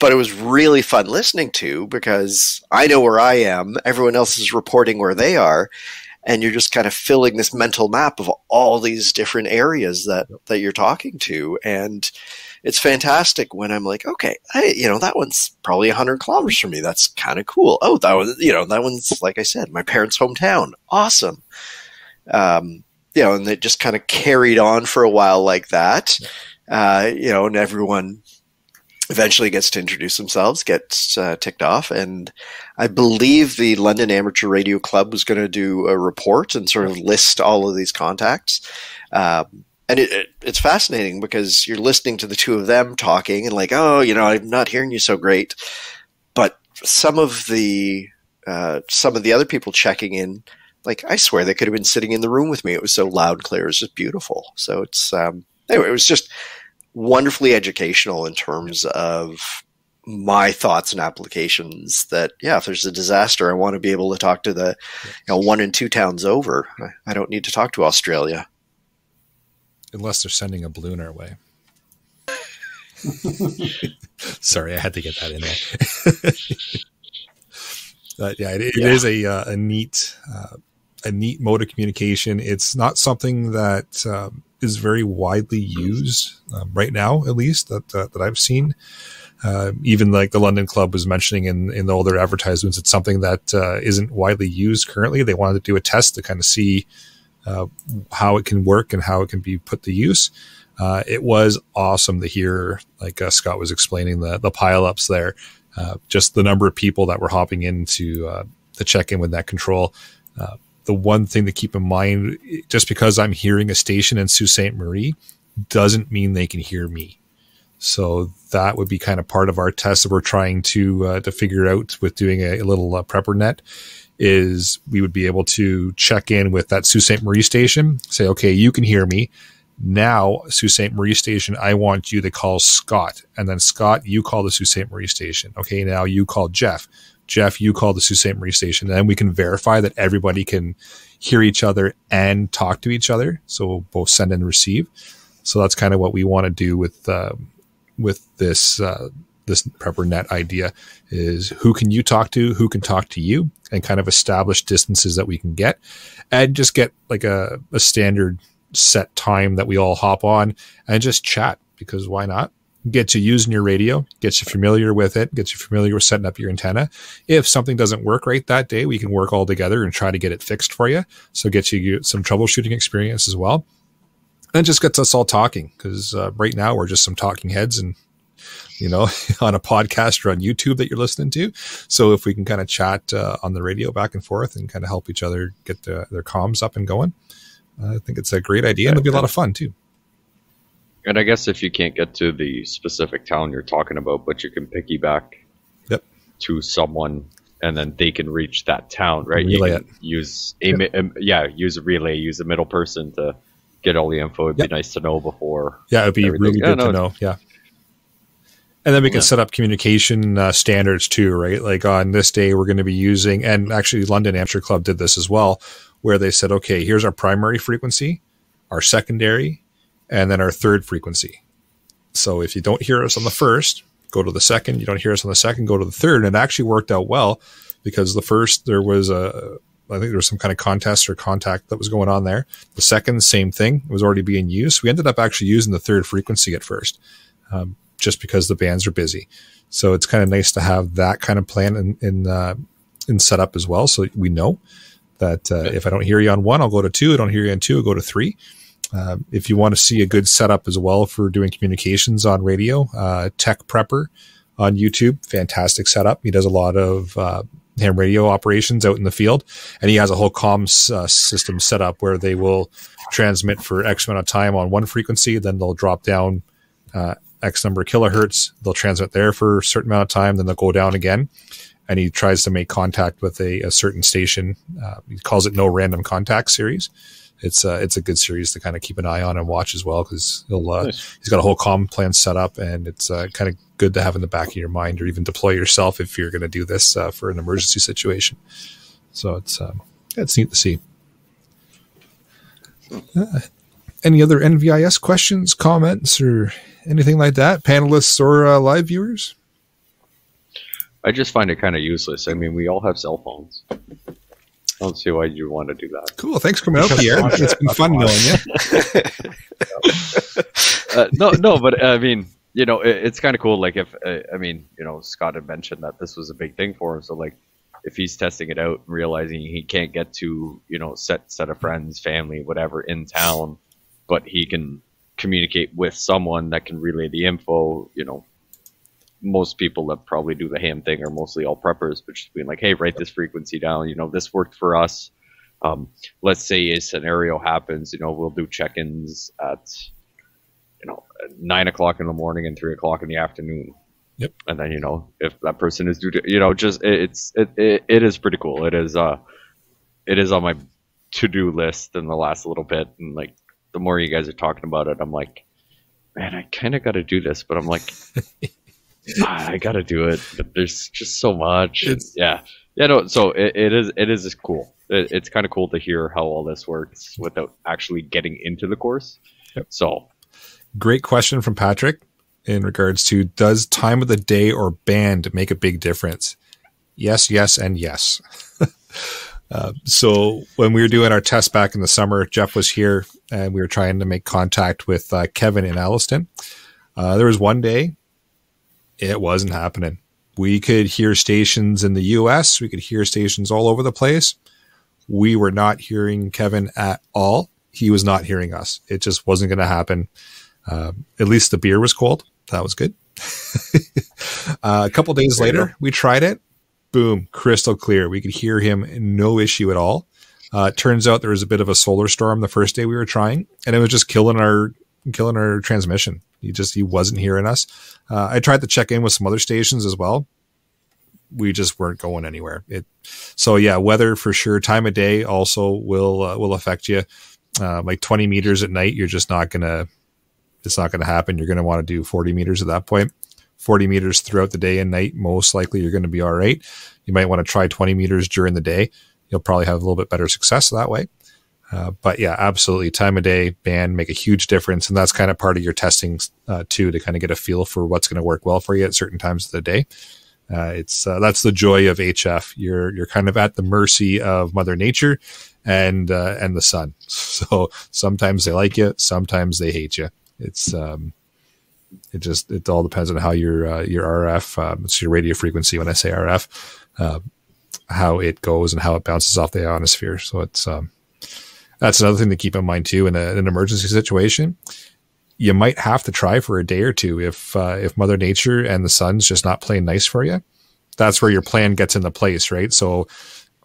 But it was really fun listening to because I know where I am. Everyone else is reporting where they are, and you're just kind of filling this mental map of all these different areas that that you're talking to and it's fantastic when i'm like okay hey you know that one's probably 100 kilometers from me. That's kind of cool. Oh that one you know that one's like i said my parents hometown. Awesome. Um, you know and it just kind of carried on for a while like that uh, you know and everyone eventually gets to introduce themselves, gets uh, ticked off, and I believe the London Amateur Radio Club was going to do a report and sort of list all of these contacts. Um, and it, it, it's fascinating because you're listening to the two of them talking and like, oh, you know, I'm not hearing you so great, but some of the uh, some of the other people checking in like I swear they could have been sitting in the room with me. It was so loud, clear. It was just beautiful. So it's um, anyway. It was just wonderfully educational in terms of my thoughts and applications that yeah if there's a disaster i want to be able to talk to the you know one and two towns over i don't need to talk to australia unless they're sending a balloon our way sorry i had to get that in there but yeah it, it Yeah. is a, uh, a neat uh, a neat mode of communication it's not something that um, is very widely used um, right now at least that uh, that i've seen uh, even like the London Club was mentioning in, in all their advertisements, it's something that uh, isn't widely used currently. They wanted to do a test to kind of see uh, how it can work and how it can be put to use. Uh, it was awesome to hear, like uh, Scott was explaining, the the pileups there, just the number of people that were hopping in to to check in with that control. Uh, the one thing to keep in mind, just because I'm hearing a station in Sault Ste. Marie, doesn't mean they can hear me. So that would be kind of part of our test that we're trying to uh, to figure out with doing a, a little uh, prepper net is we would be able to check in with that Sault Ste. Marie station, say, okay, you can hear me. Now, Sault Ste. Marie station, I want you to call Scott. And then Scott, you call the Sault Ste. Marie station. Okay, now you call Jeff. Jeff, you call the Sault Ste. Marie station. And we can verify that everybody can hear each other and talk to each other. So we'll both send and receive. So that's kind of what we want to do with uh, with this uh, this prepper net idea is who can you talk to, who can talk to you, and kind of establish distances that we can get, and just get like a, a standard set time that we all hop on and just chat because why not? Get you using your radio, get you familiar with it, get you familiar with setting up your antenna. If something doesn't work right that day, we can work all together and try to get it fixed for you. So get you some troubleshooting experience as well and it just gets us all talking because uh, right now we're just some talking heads and you know on a podcast or on youtube that you're listening to so if we can kind of chat uh, on the radio back and forth and kind of help each other get the, their comms up and going uh, i think it's a great idea and it'll be a lot of fun too And I guess if you can't get to the specific town you're talking about, but you can piggyback Yep. to someone and then they can reach that town, right? Relay you can use a mi- um, yeah, use a relay, use a middle person to get all the info. It'd Yep. be nice to know before. yeah it'd be Everything. really Yeah, good to know yeah and then we can Yeah. set up communication uh, standards too right like on this day we're going to be using and actually london amateur club did this as well where they said okay here's our primary frequency our secondary and then our third frequency so if you don't hear us on the first go to the second you don't hear us on the second go to the third and it actually worked out well because the first there was a I think there was some kind of contest or contact that was going on there. The second, same thing, it was already being used. We ended up actually using the third frequency at first, um, just because the bands are busy. So it's kind of nice to have that kind of plan in in, uh, in setup as well, so we know that uh, if I don't hear you on one, I'll go to two. I don't hear you on two, I'll go to three. Um, if you want to see a good setup as well for doing communications on radio, uh, Tech Prepper on YouTube, fantastic setup. He does a lot of uh, ham radio operations out in the field, and he has a whole comms uh, system set up where they will transmit for X amount of time on one frequency, then they'll drop down uh, X number of kilohertz. They'll transmit there for a certain amount of time, then they'll go down again. And he tries to make contact with a, a certain station. Uh, he calls it no random contact series. It's uh, it's a good series to kind of keep an eye on and watch as well because he'll uh, Nice. he's got a whole comm plan set up and it's uh, kind of good to have in the back of your mind or even deploy yourself if you're going to do this uh, for an emergency situation. So it's um, it's neat to see. Uh, any other NVIS questions, comments, or anything like that, panelists or uh, live viewers? I just find it kind of useless. I mean, we all have cell phones. I don't see why you want to do that. Cool. Thanks for coming out, Pierre. It's been fun knowing you. uh, no, no, but I mean, you know, it, it's kind of cool. Like if uh, I mean, you know, Scott had mentioned that this was a big thing for him. So like, if he's testing it out and realizing he can't get to, you know, set set of friends, family, whatever in town, but he can communicate with someone that can relay the info. You know, most people that probably do the ham thing are mostly all preppers, but just being like, hey, write this frequency down. You know, this worked for us. Um, let's say a scenario happens. You know, we'll do check-ins at you know, nine o'clock in the morning and three o'clock in the afternoon. Yep. And then you know, if that person is due to, you know, just it, it's it, it, it is pretty cool. It is uh, it is on my to do list in the last little bit, and like the more you guys are talking about it, I'm like, man, I kind of got to do this, but I'm like, I got to do it. But there's just so much. It's- yeah, yeah. No, so it, it is. It is cool. It, it's kind of cool to hear how all this works without actually getting into the course. Yep. So Great question from Patrick in regards to does time of the day or band make a big difference? Yes, yes, and yes. uh, so when we were doing our test back in the summer, Jeff was here and we were trying to make contact with uh, Kevin in Alliston. Uh, there was one day it wasn't happening. We could hear stations in the US, we could hear stations all over the place. We were not hearing Kevin at all. He was not hearing us. It just wasn't going to happen. Uh, at least the beer was cold. That was good. uh, a couple days later, we tried it. Boom, crystal clear. We could hear him, no issue at all. Uh, turns out there was a bit of a solar storm the first day we were trying, and it was just killing our killing our transmission. He just he wasn't hearing us. Uh, I tried to check in with some other stations as well. We just weren't going anywhere. It so yeah, weather for sure. Time of day also will uh, will affect you. Uh, like 20 meters at night, you're just not gonna. It's not gonna happen. You're gonna want to do 40 meters at that point. 40 meters throughout the day and night, most likely you're going to be all right. You might want to try 20 meters during the day. You'll probably have a little bit better success that way. Uh, but yeah, absolutely. Time of day, band make a huge difference. And that's kind of part of your testing uh, too, to kind of get a feel for what's going to work well for you at certain times of the day. Uh, it's uh, that's the joy of HF. You're you're kind of at the mercy of Mother Nature and uh, and the sun. So sometimes they like you, sometimes they hate you. It's um, it just it all depends on how your uh, your RF, um, it's your radio frequency. When I say RF, uh, how it goes and how it bounces off the ionosphere. So it's um, that's another thing to keep in mind too. In, a, in an emergency situation, you might have to try for a day or two if uh, if Mother Nature and the sun's just not playing nice for you. That's where your plan gets into place, right? So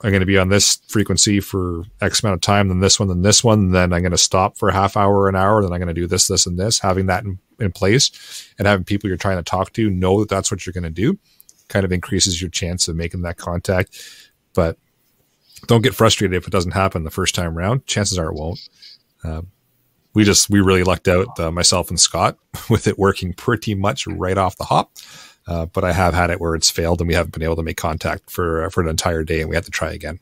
I'm going to be on this frequency for X amount of time, then this one, then this one, then I'm going to stop for a half hour, an hour, then I'm going to do this, this, and this. Having that in, in place and having people you're trying to talk to know that that's what you're going to do kind of increases your chance of making that contact. But don't get frustrated if it doesn't happen the first time around. Chances are it won't. Uh, we just we really lucked out, uh, myself and Scott, with it working pretty much right off the hop. Uh, but I have had it where it's failed and we haven't been able to make contact for for an entire day, and we had to try again.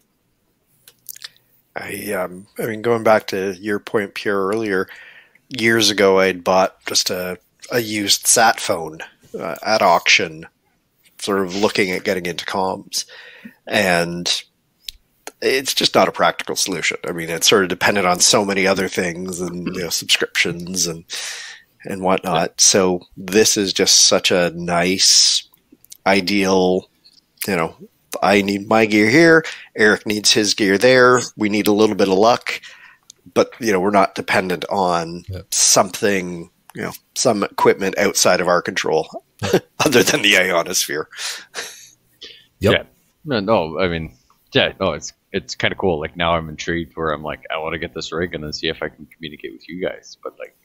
I um, I mean, going back to your point, Pierre, earlier, years ago, I'd bought just a a used sat phone uh, at auction, sort of looking at getting into comms, and it's just not a practical solution. I mean, it's sort of dependent on so many other things and you know subscriptions and and whatnot. So this is just such a nice, ideal, you know. I need my gear here. Eric needs his gear there. We need a little bit of luck, but you know we're not dependent on Yep. something, you know, some equipment outside of our control, other than the ionosphere. Yep. Yeah. No, no, I mean, yeah, no, it's it's kind of cool. Like now I'm intrigued where I'm like, I want to get this rig and then see if I can communicate with you guys. But like,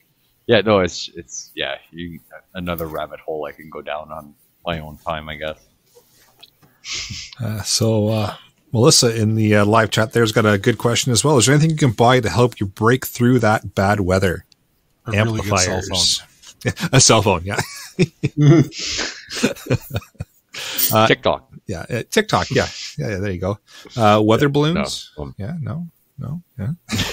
yeah, no, it's it's yeah, you another rabbit hole I can go down on my own time, I guess. Uh, so, uh, Melissa in the uh, live chat there's got a good question as well. Is there anything you can buy to help you break through that bad weather? A really good cell Amplifiers. phone. a cell phone, yeah. Uh, TikTok. Yeah. Uh, TikTok, yeah. yeah. Yeah, there you go. Uh, weather balloons. No, um, Yeah, no, no, yeah.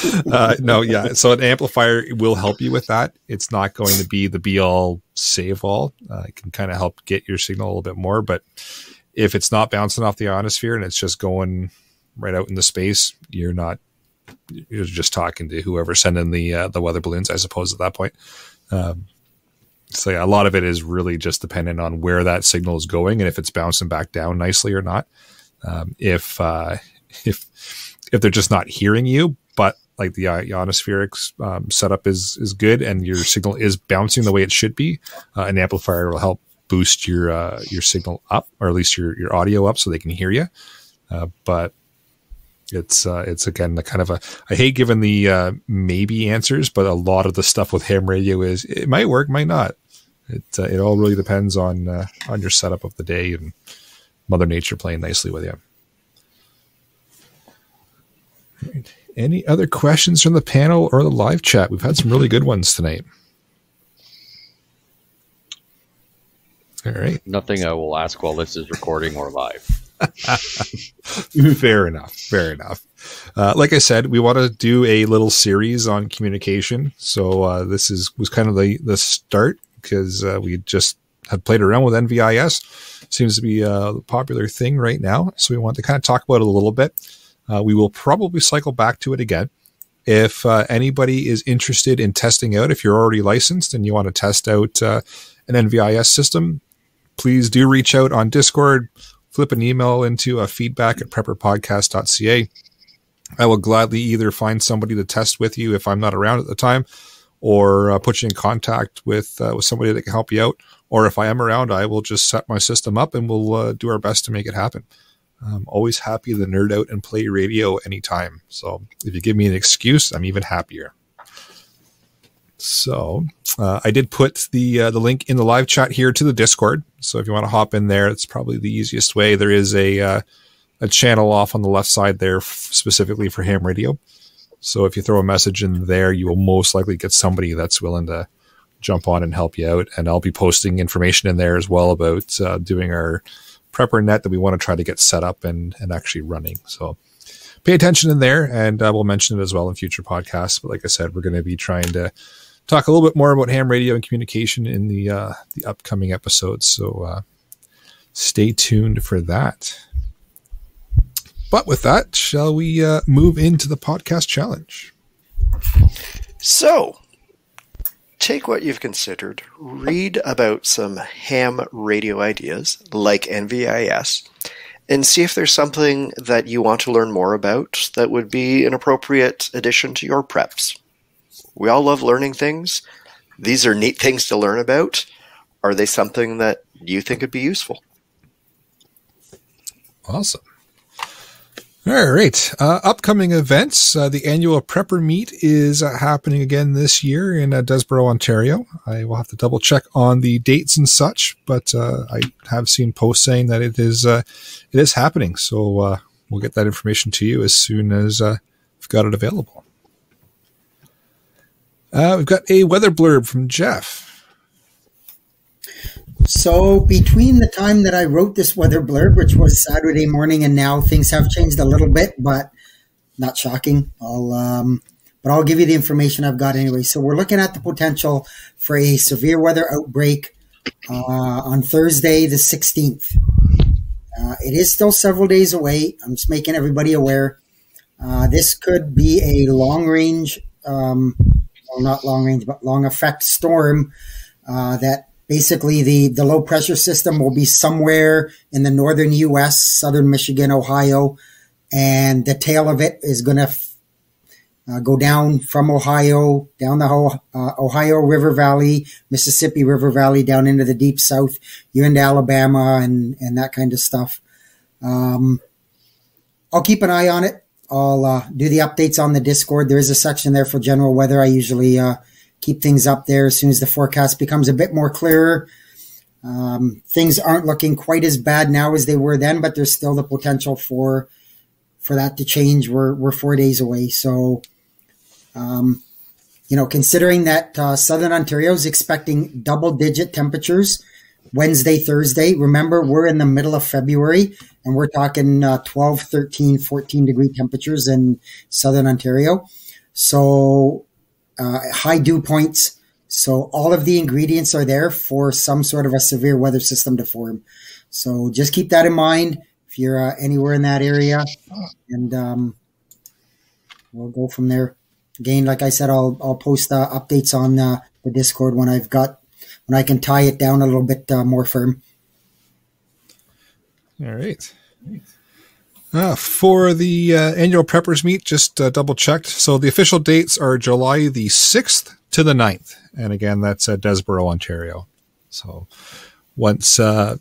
uh, no, yeah. So an amplifier will help you with that. It's not going to be the be all save all. Uh, it can kind of help get your signal a little bit more, but if it's not bouncing off the ionosphere and it's just going right out into space, you're not. You're just talking to whoever's sending the uh, the weather balloons, I suppose. At that point, um, so yeah, a lot of it is really just dependent on where that signal is going and if it's bouncing back down nicely or not. Um, if uh, if if they're just not hearing you, but like the ionospheric um, setup is is good and your signal is bouncing the way it should be, uh, an amplifier will help boost your uh, your signal up or at least your your audio up so they can hear you. Uh, but it's uh, it's again the kind of a I hate giving the uh, maybe answers, but a lot of the stuff with ham radio is it might work, might not. It uh, it all really depends on uh, on your setup of the day and Mother Nature playing nicely with you. Any other questions from the panel or the live chat? We've had some really good ones tonight. All right. Nothing I will ask while this is recording or live. fair enough. Fair enough. Uh, like I said, we want to do a little series on communication. So uh, this is was kind of the the start because uh, we just had played around with NVIS. Seems to be a popular thing right now. So we want to kind of talk about it a little bit. Uh, we will probably cycle back to it again. If uh, anybody is interested in testing out, if you're already licensed and you want to test out uh, an NVIS system, please do reach out on Discord, flip an email into a feedback at prepperpodcast.ca. I will gladly either find somebody to test with you if I'm not around at the time, or uh, put you in contact with uh, with somebody that can help you out. Or if I am around, I will just set my system up and we'll uh, do our best to make it happen. I'm always happy to nerd out and play radio anytime. So if you give me an excuse, I'm even happier. So uh, I did put the uh, the link in the live chat here to the Discord. So if you want to hop in there, it's probably the easiest way. There is a uh, a channel off on the left side there specifically for ham radio. So if you throw a message in there, you will most likely get somebody that's willing to jump on and help you out. And I'll be posting information in there as well about uh, doing our prepper net that we want to try to get set up and and actually running. So pay attention in there, and uh, we'll mention it as well in future podcasts. But like I said, we're going to be trying to talk a little bit more about ham radio and communication in the uh, the upcoming episodes. So uh, stay tuned for that. But with that, shall we uh, move into the podcast challenge? So, take what you've considered, read about some ham radio ideas like NVIS, and see if there's something that you want to learn more about that would be an appropriate addition to your preps. We all love learning things. These are neat things to learn about. Are they something that you think would be useful? Awesome. All right. Uh, upcoming events. Uh, the annual Prepper Meet is uh, happening again this year in uh, Desboro, Ontario. I will have to double check on the dates and such, but uh, I have seen posts saying that it is uh, it is happening. So we'll get that information to you as soon as we've got it available. we've got a weather blurb from Jeff. So between the time that I wrote this weather blurb, which was Saturday morning, and now things have changed a little bit, but not shocking. I'll um, but I'll give you the information I've got anyway. So we're looking at the potential for a severe weather outbreak uh, on Thursday, the 16th. Uh, it is still several days away. I'm just making everybody aware. Uh, this could be a long range, um, well, not long range, but long effect storm uh, that basically the, the low pressure system will be somewhere in the northern U.S., southern Michigan, Ohio, and the tail of it is going to uh, go down from Ohio, down the uh, Ohio River Valley, Mississippi River Valley, down into the deep south, you into Alabama and, and that kind of stuff. Um, I'll keep an eye on it. I'll uh, do the updates on the Discord. There is a section there for general weather. I usually uh, keep things up there as soon as the forecast becomes a bit more clearer. Um, things aren't looking quite as bad now as they were then, but there's still the potential for for that to change. We're we're four days away, so um, you know, considering that uh, Southern Ontario is expecting double digit temperatures Wednesday, Thursday. Remember, we're in the middle of February and we're talking uh, 12, 13, 14 degree temperatures in Southern Ontario. So uh, high dew points. So all of the ingredients are there for some sort of a severe weather system to form. So just keep that in mind if you're uh, anywhere in that area, and um, we'll go from there. Again, like I said, I'll I'll post uh, updates on uh, the Discord when I've got when I can tie it down a little bit uh, more firm. All right. Uh, for the uh, annual preppers meet, just uh, double checked. So the official dates are July the 6th to the 9th. And again, that's at Desboro, Ontario. So once, uh,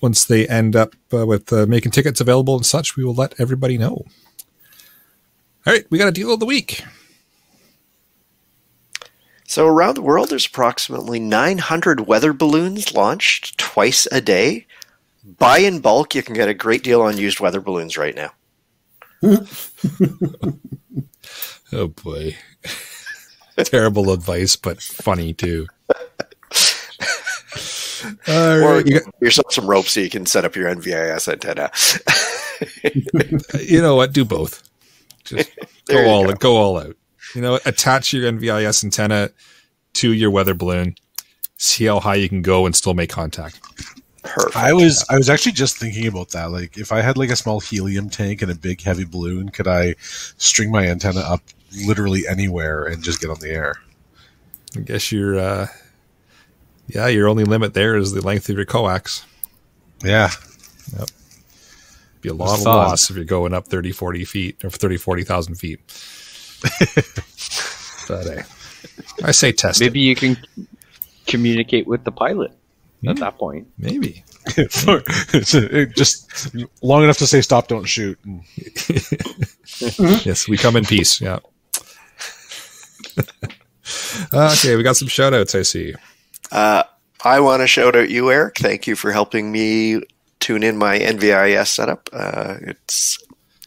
once they end up uh, with uh, making tickets available and such, we will let everybody know. All right, we got a deal of the week. So around the world, there's approximately 900 weather balloons launched twice a day buy in bulk, you can get a great deal on used weather balloons right now. oh boy. Terrible advice, but funny too. All or right, you, got- yourself some rope so you can set up your NVIS antenna. you know what? Do both. Just go all go. go all out. You know, attach your NVIS antenna to your weather balloon. See how high you can go and still make contact. Perfect. I was I was actually just thinking about that. Like, if I had like a small helium tank and a big heavy balloon, could I string my antenna up literally anywhere and just get on the air? I guess your uh yeah, your only limit there is the length of your coax. Yeah, Yep. Be a lot of loss if you're going up 30, 40 feet or 30, 40,000 feet. but hey, I say test Maybe it. you can communicate with the pilot Yeah. at that point. Maybe. For- it's a- just long enough to say stop, don't shoot. Yes, we come in peace. Yeah. okay, we got some shout outs, I see. Uh, I want to shout out you, Eric. Thank you for helping me tune in my NVIS setup. Uh, it's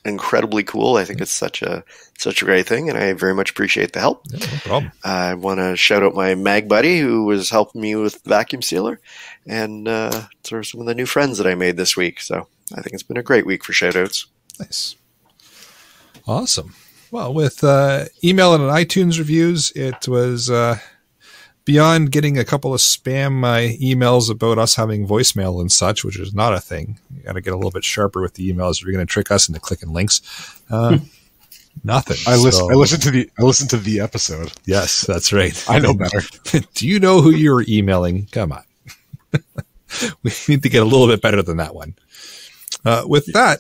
incredibly cool. I think it's such a such a great thing, and I very much appreciate the help. Yeah, no problem. I want to shout out my mag buddy who was helping me with vacuum sealer, and uh, sort of some of the new friends that I made this week. So I think it's been a great week for shout outs. Nice. Awesome. Well, with uh, email and iTunes reviews, it was uh, beyond getting a couple of spam uh, emails about us having voicemail and such, which is not a thing. You got to get a little bit sharper with the emails if you're going to trick us into clicking links. Uh, nothing. I listen. So- I listened to the. I listened to the episode. Yes, that's right. I know better. Do you know who you're emailing? Come on. we need to get a little bit better than that one. Uh, with that,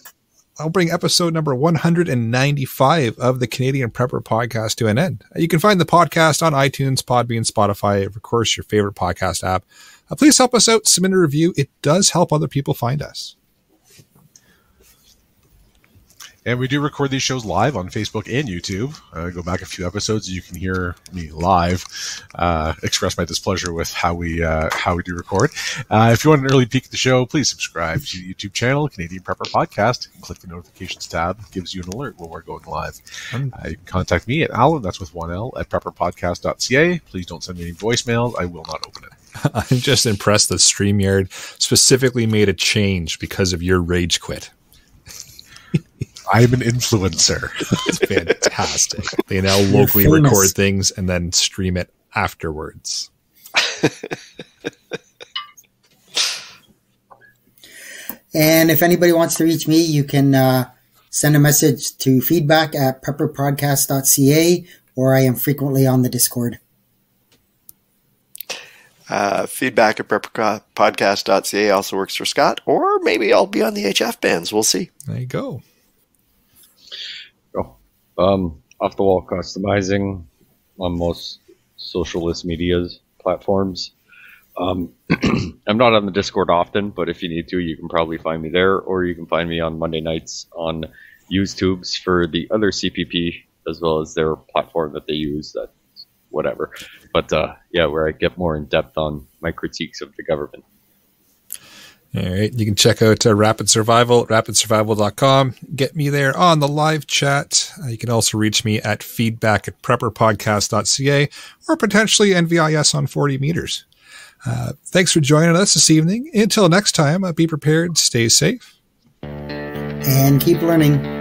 I'll bring episode number 195 of the Canadian Prepper podcast to an end. You can find the podcast on iTunes, Podbean, Spotify, of course, your favorite podcast app. Uh, please help us out, submit a review. It does help other people find us. And we do record these shows live on Facebook and YouTube. Uh, go back a few episodes, you can hear me live uh, express my displeasure with how we uh, how we do record. Uh, if you want an early peek at the show, please subscribe to the YouTube channel, Canadian Prepper Podcast. Click the notifications tab; it gives you an alert when we're going live. Um, Uh, you can contact me at Alan, that's with one L, at prepperpodcast.ca. Please don't send me any voicemails; I will not open it. I'm just impressed that StreamYard specifically made a change because of your rage quit. I am an influencer. It's fantastic. they now locally record things and then stream it afterwards. And if anybody wants to reach me, you can uh, send a message to feedback at prepperpodcast.ca or I am frequently on the Discord. Uh, feedback at prepperpodcast.ca also works for Scott, or maybe I'll be on the HF bands. We'll see. There you go. Um, off the wall customizing on most socialist media's platforms. Um, I'm not on the Discord often, but if you need to, you can probably find me there, or you can find me on Monday nights on YouTube's for the other CPP as well as their platform that they use. That whatever, but uh, yeah, where I get more in depth on my critiques of the government. All right. You can check out uh, Rapid Survival at rapidsurvival.com. Get me there on the live chat. Uh, you can also reach me at feedback at prepperpodcast.ca or potentially NVIS on 40 meters. Uh, thanks for joining us this evening. Until next time, uh, be prepared, stay safe. And keep learning.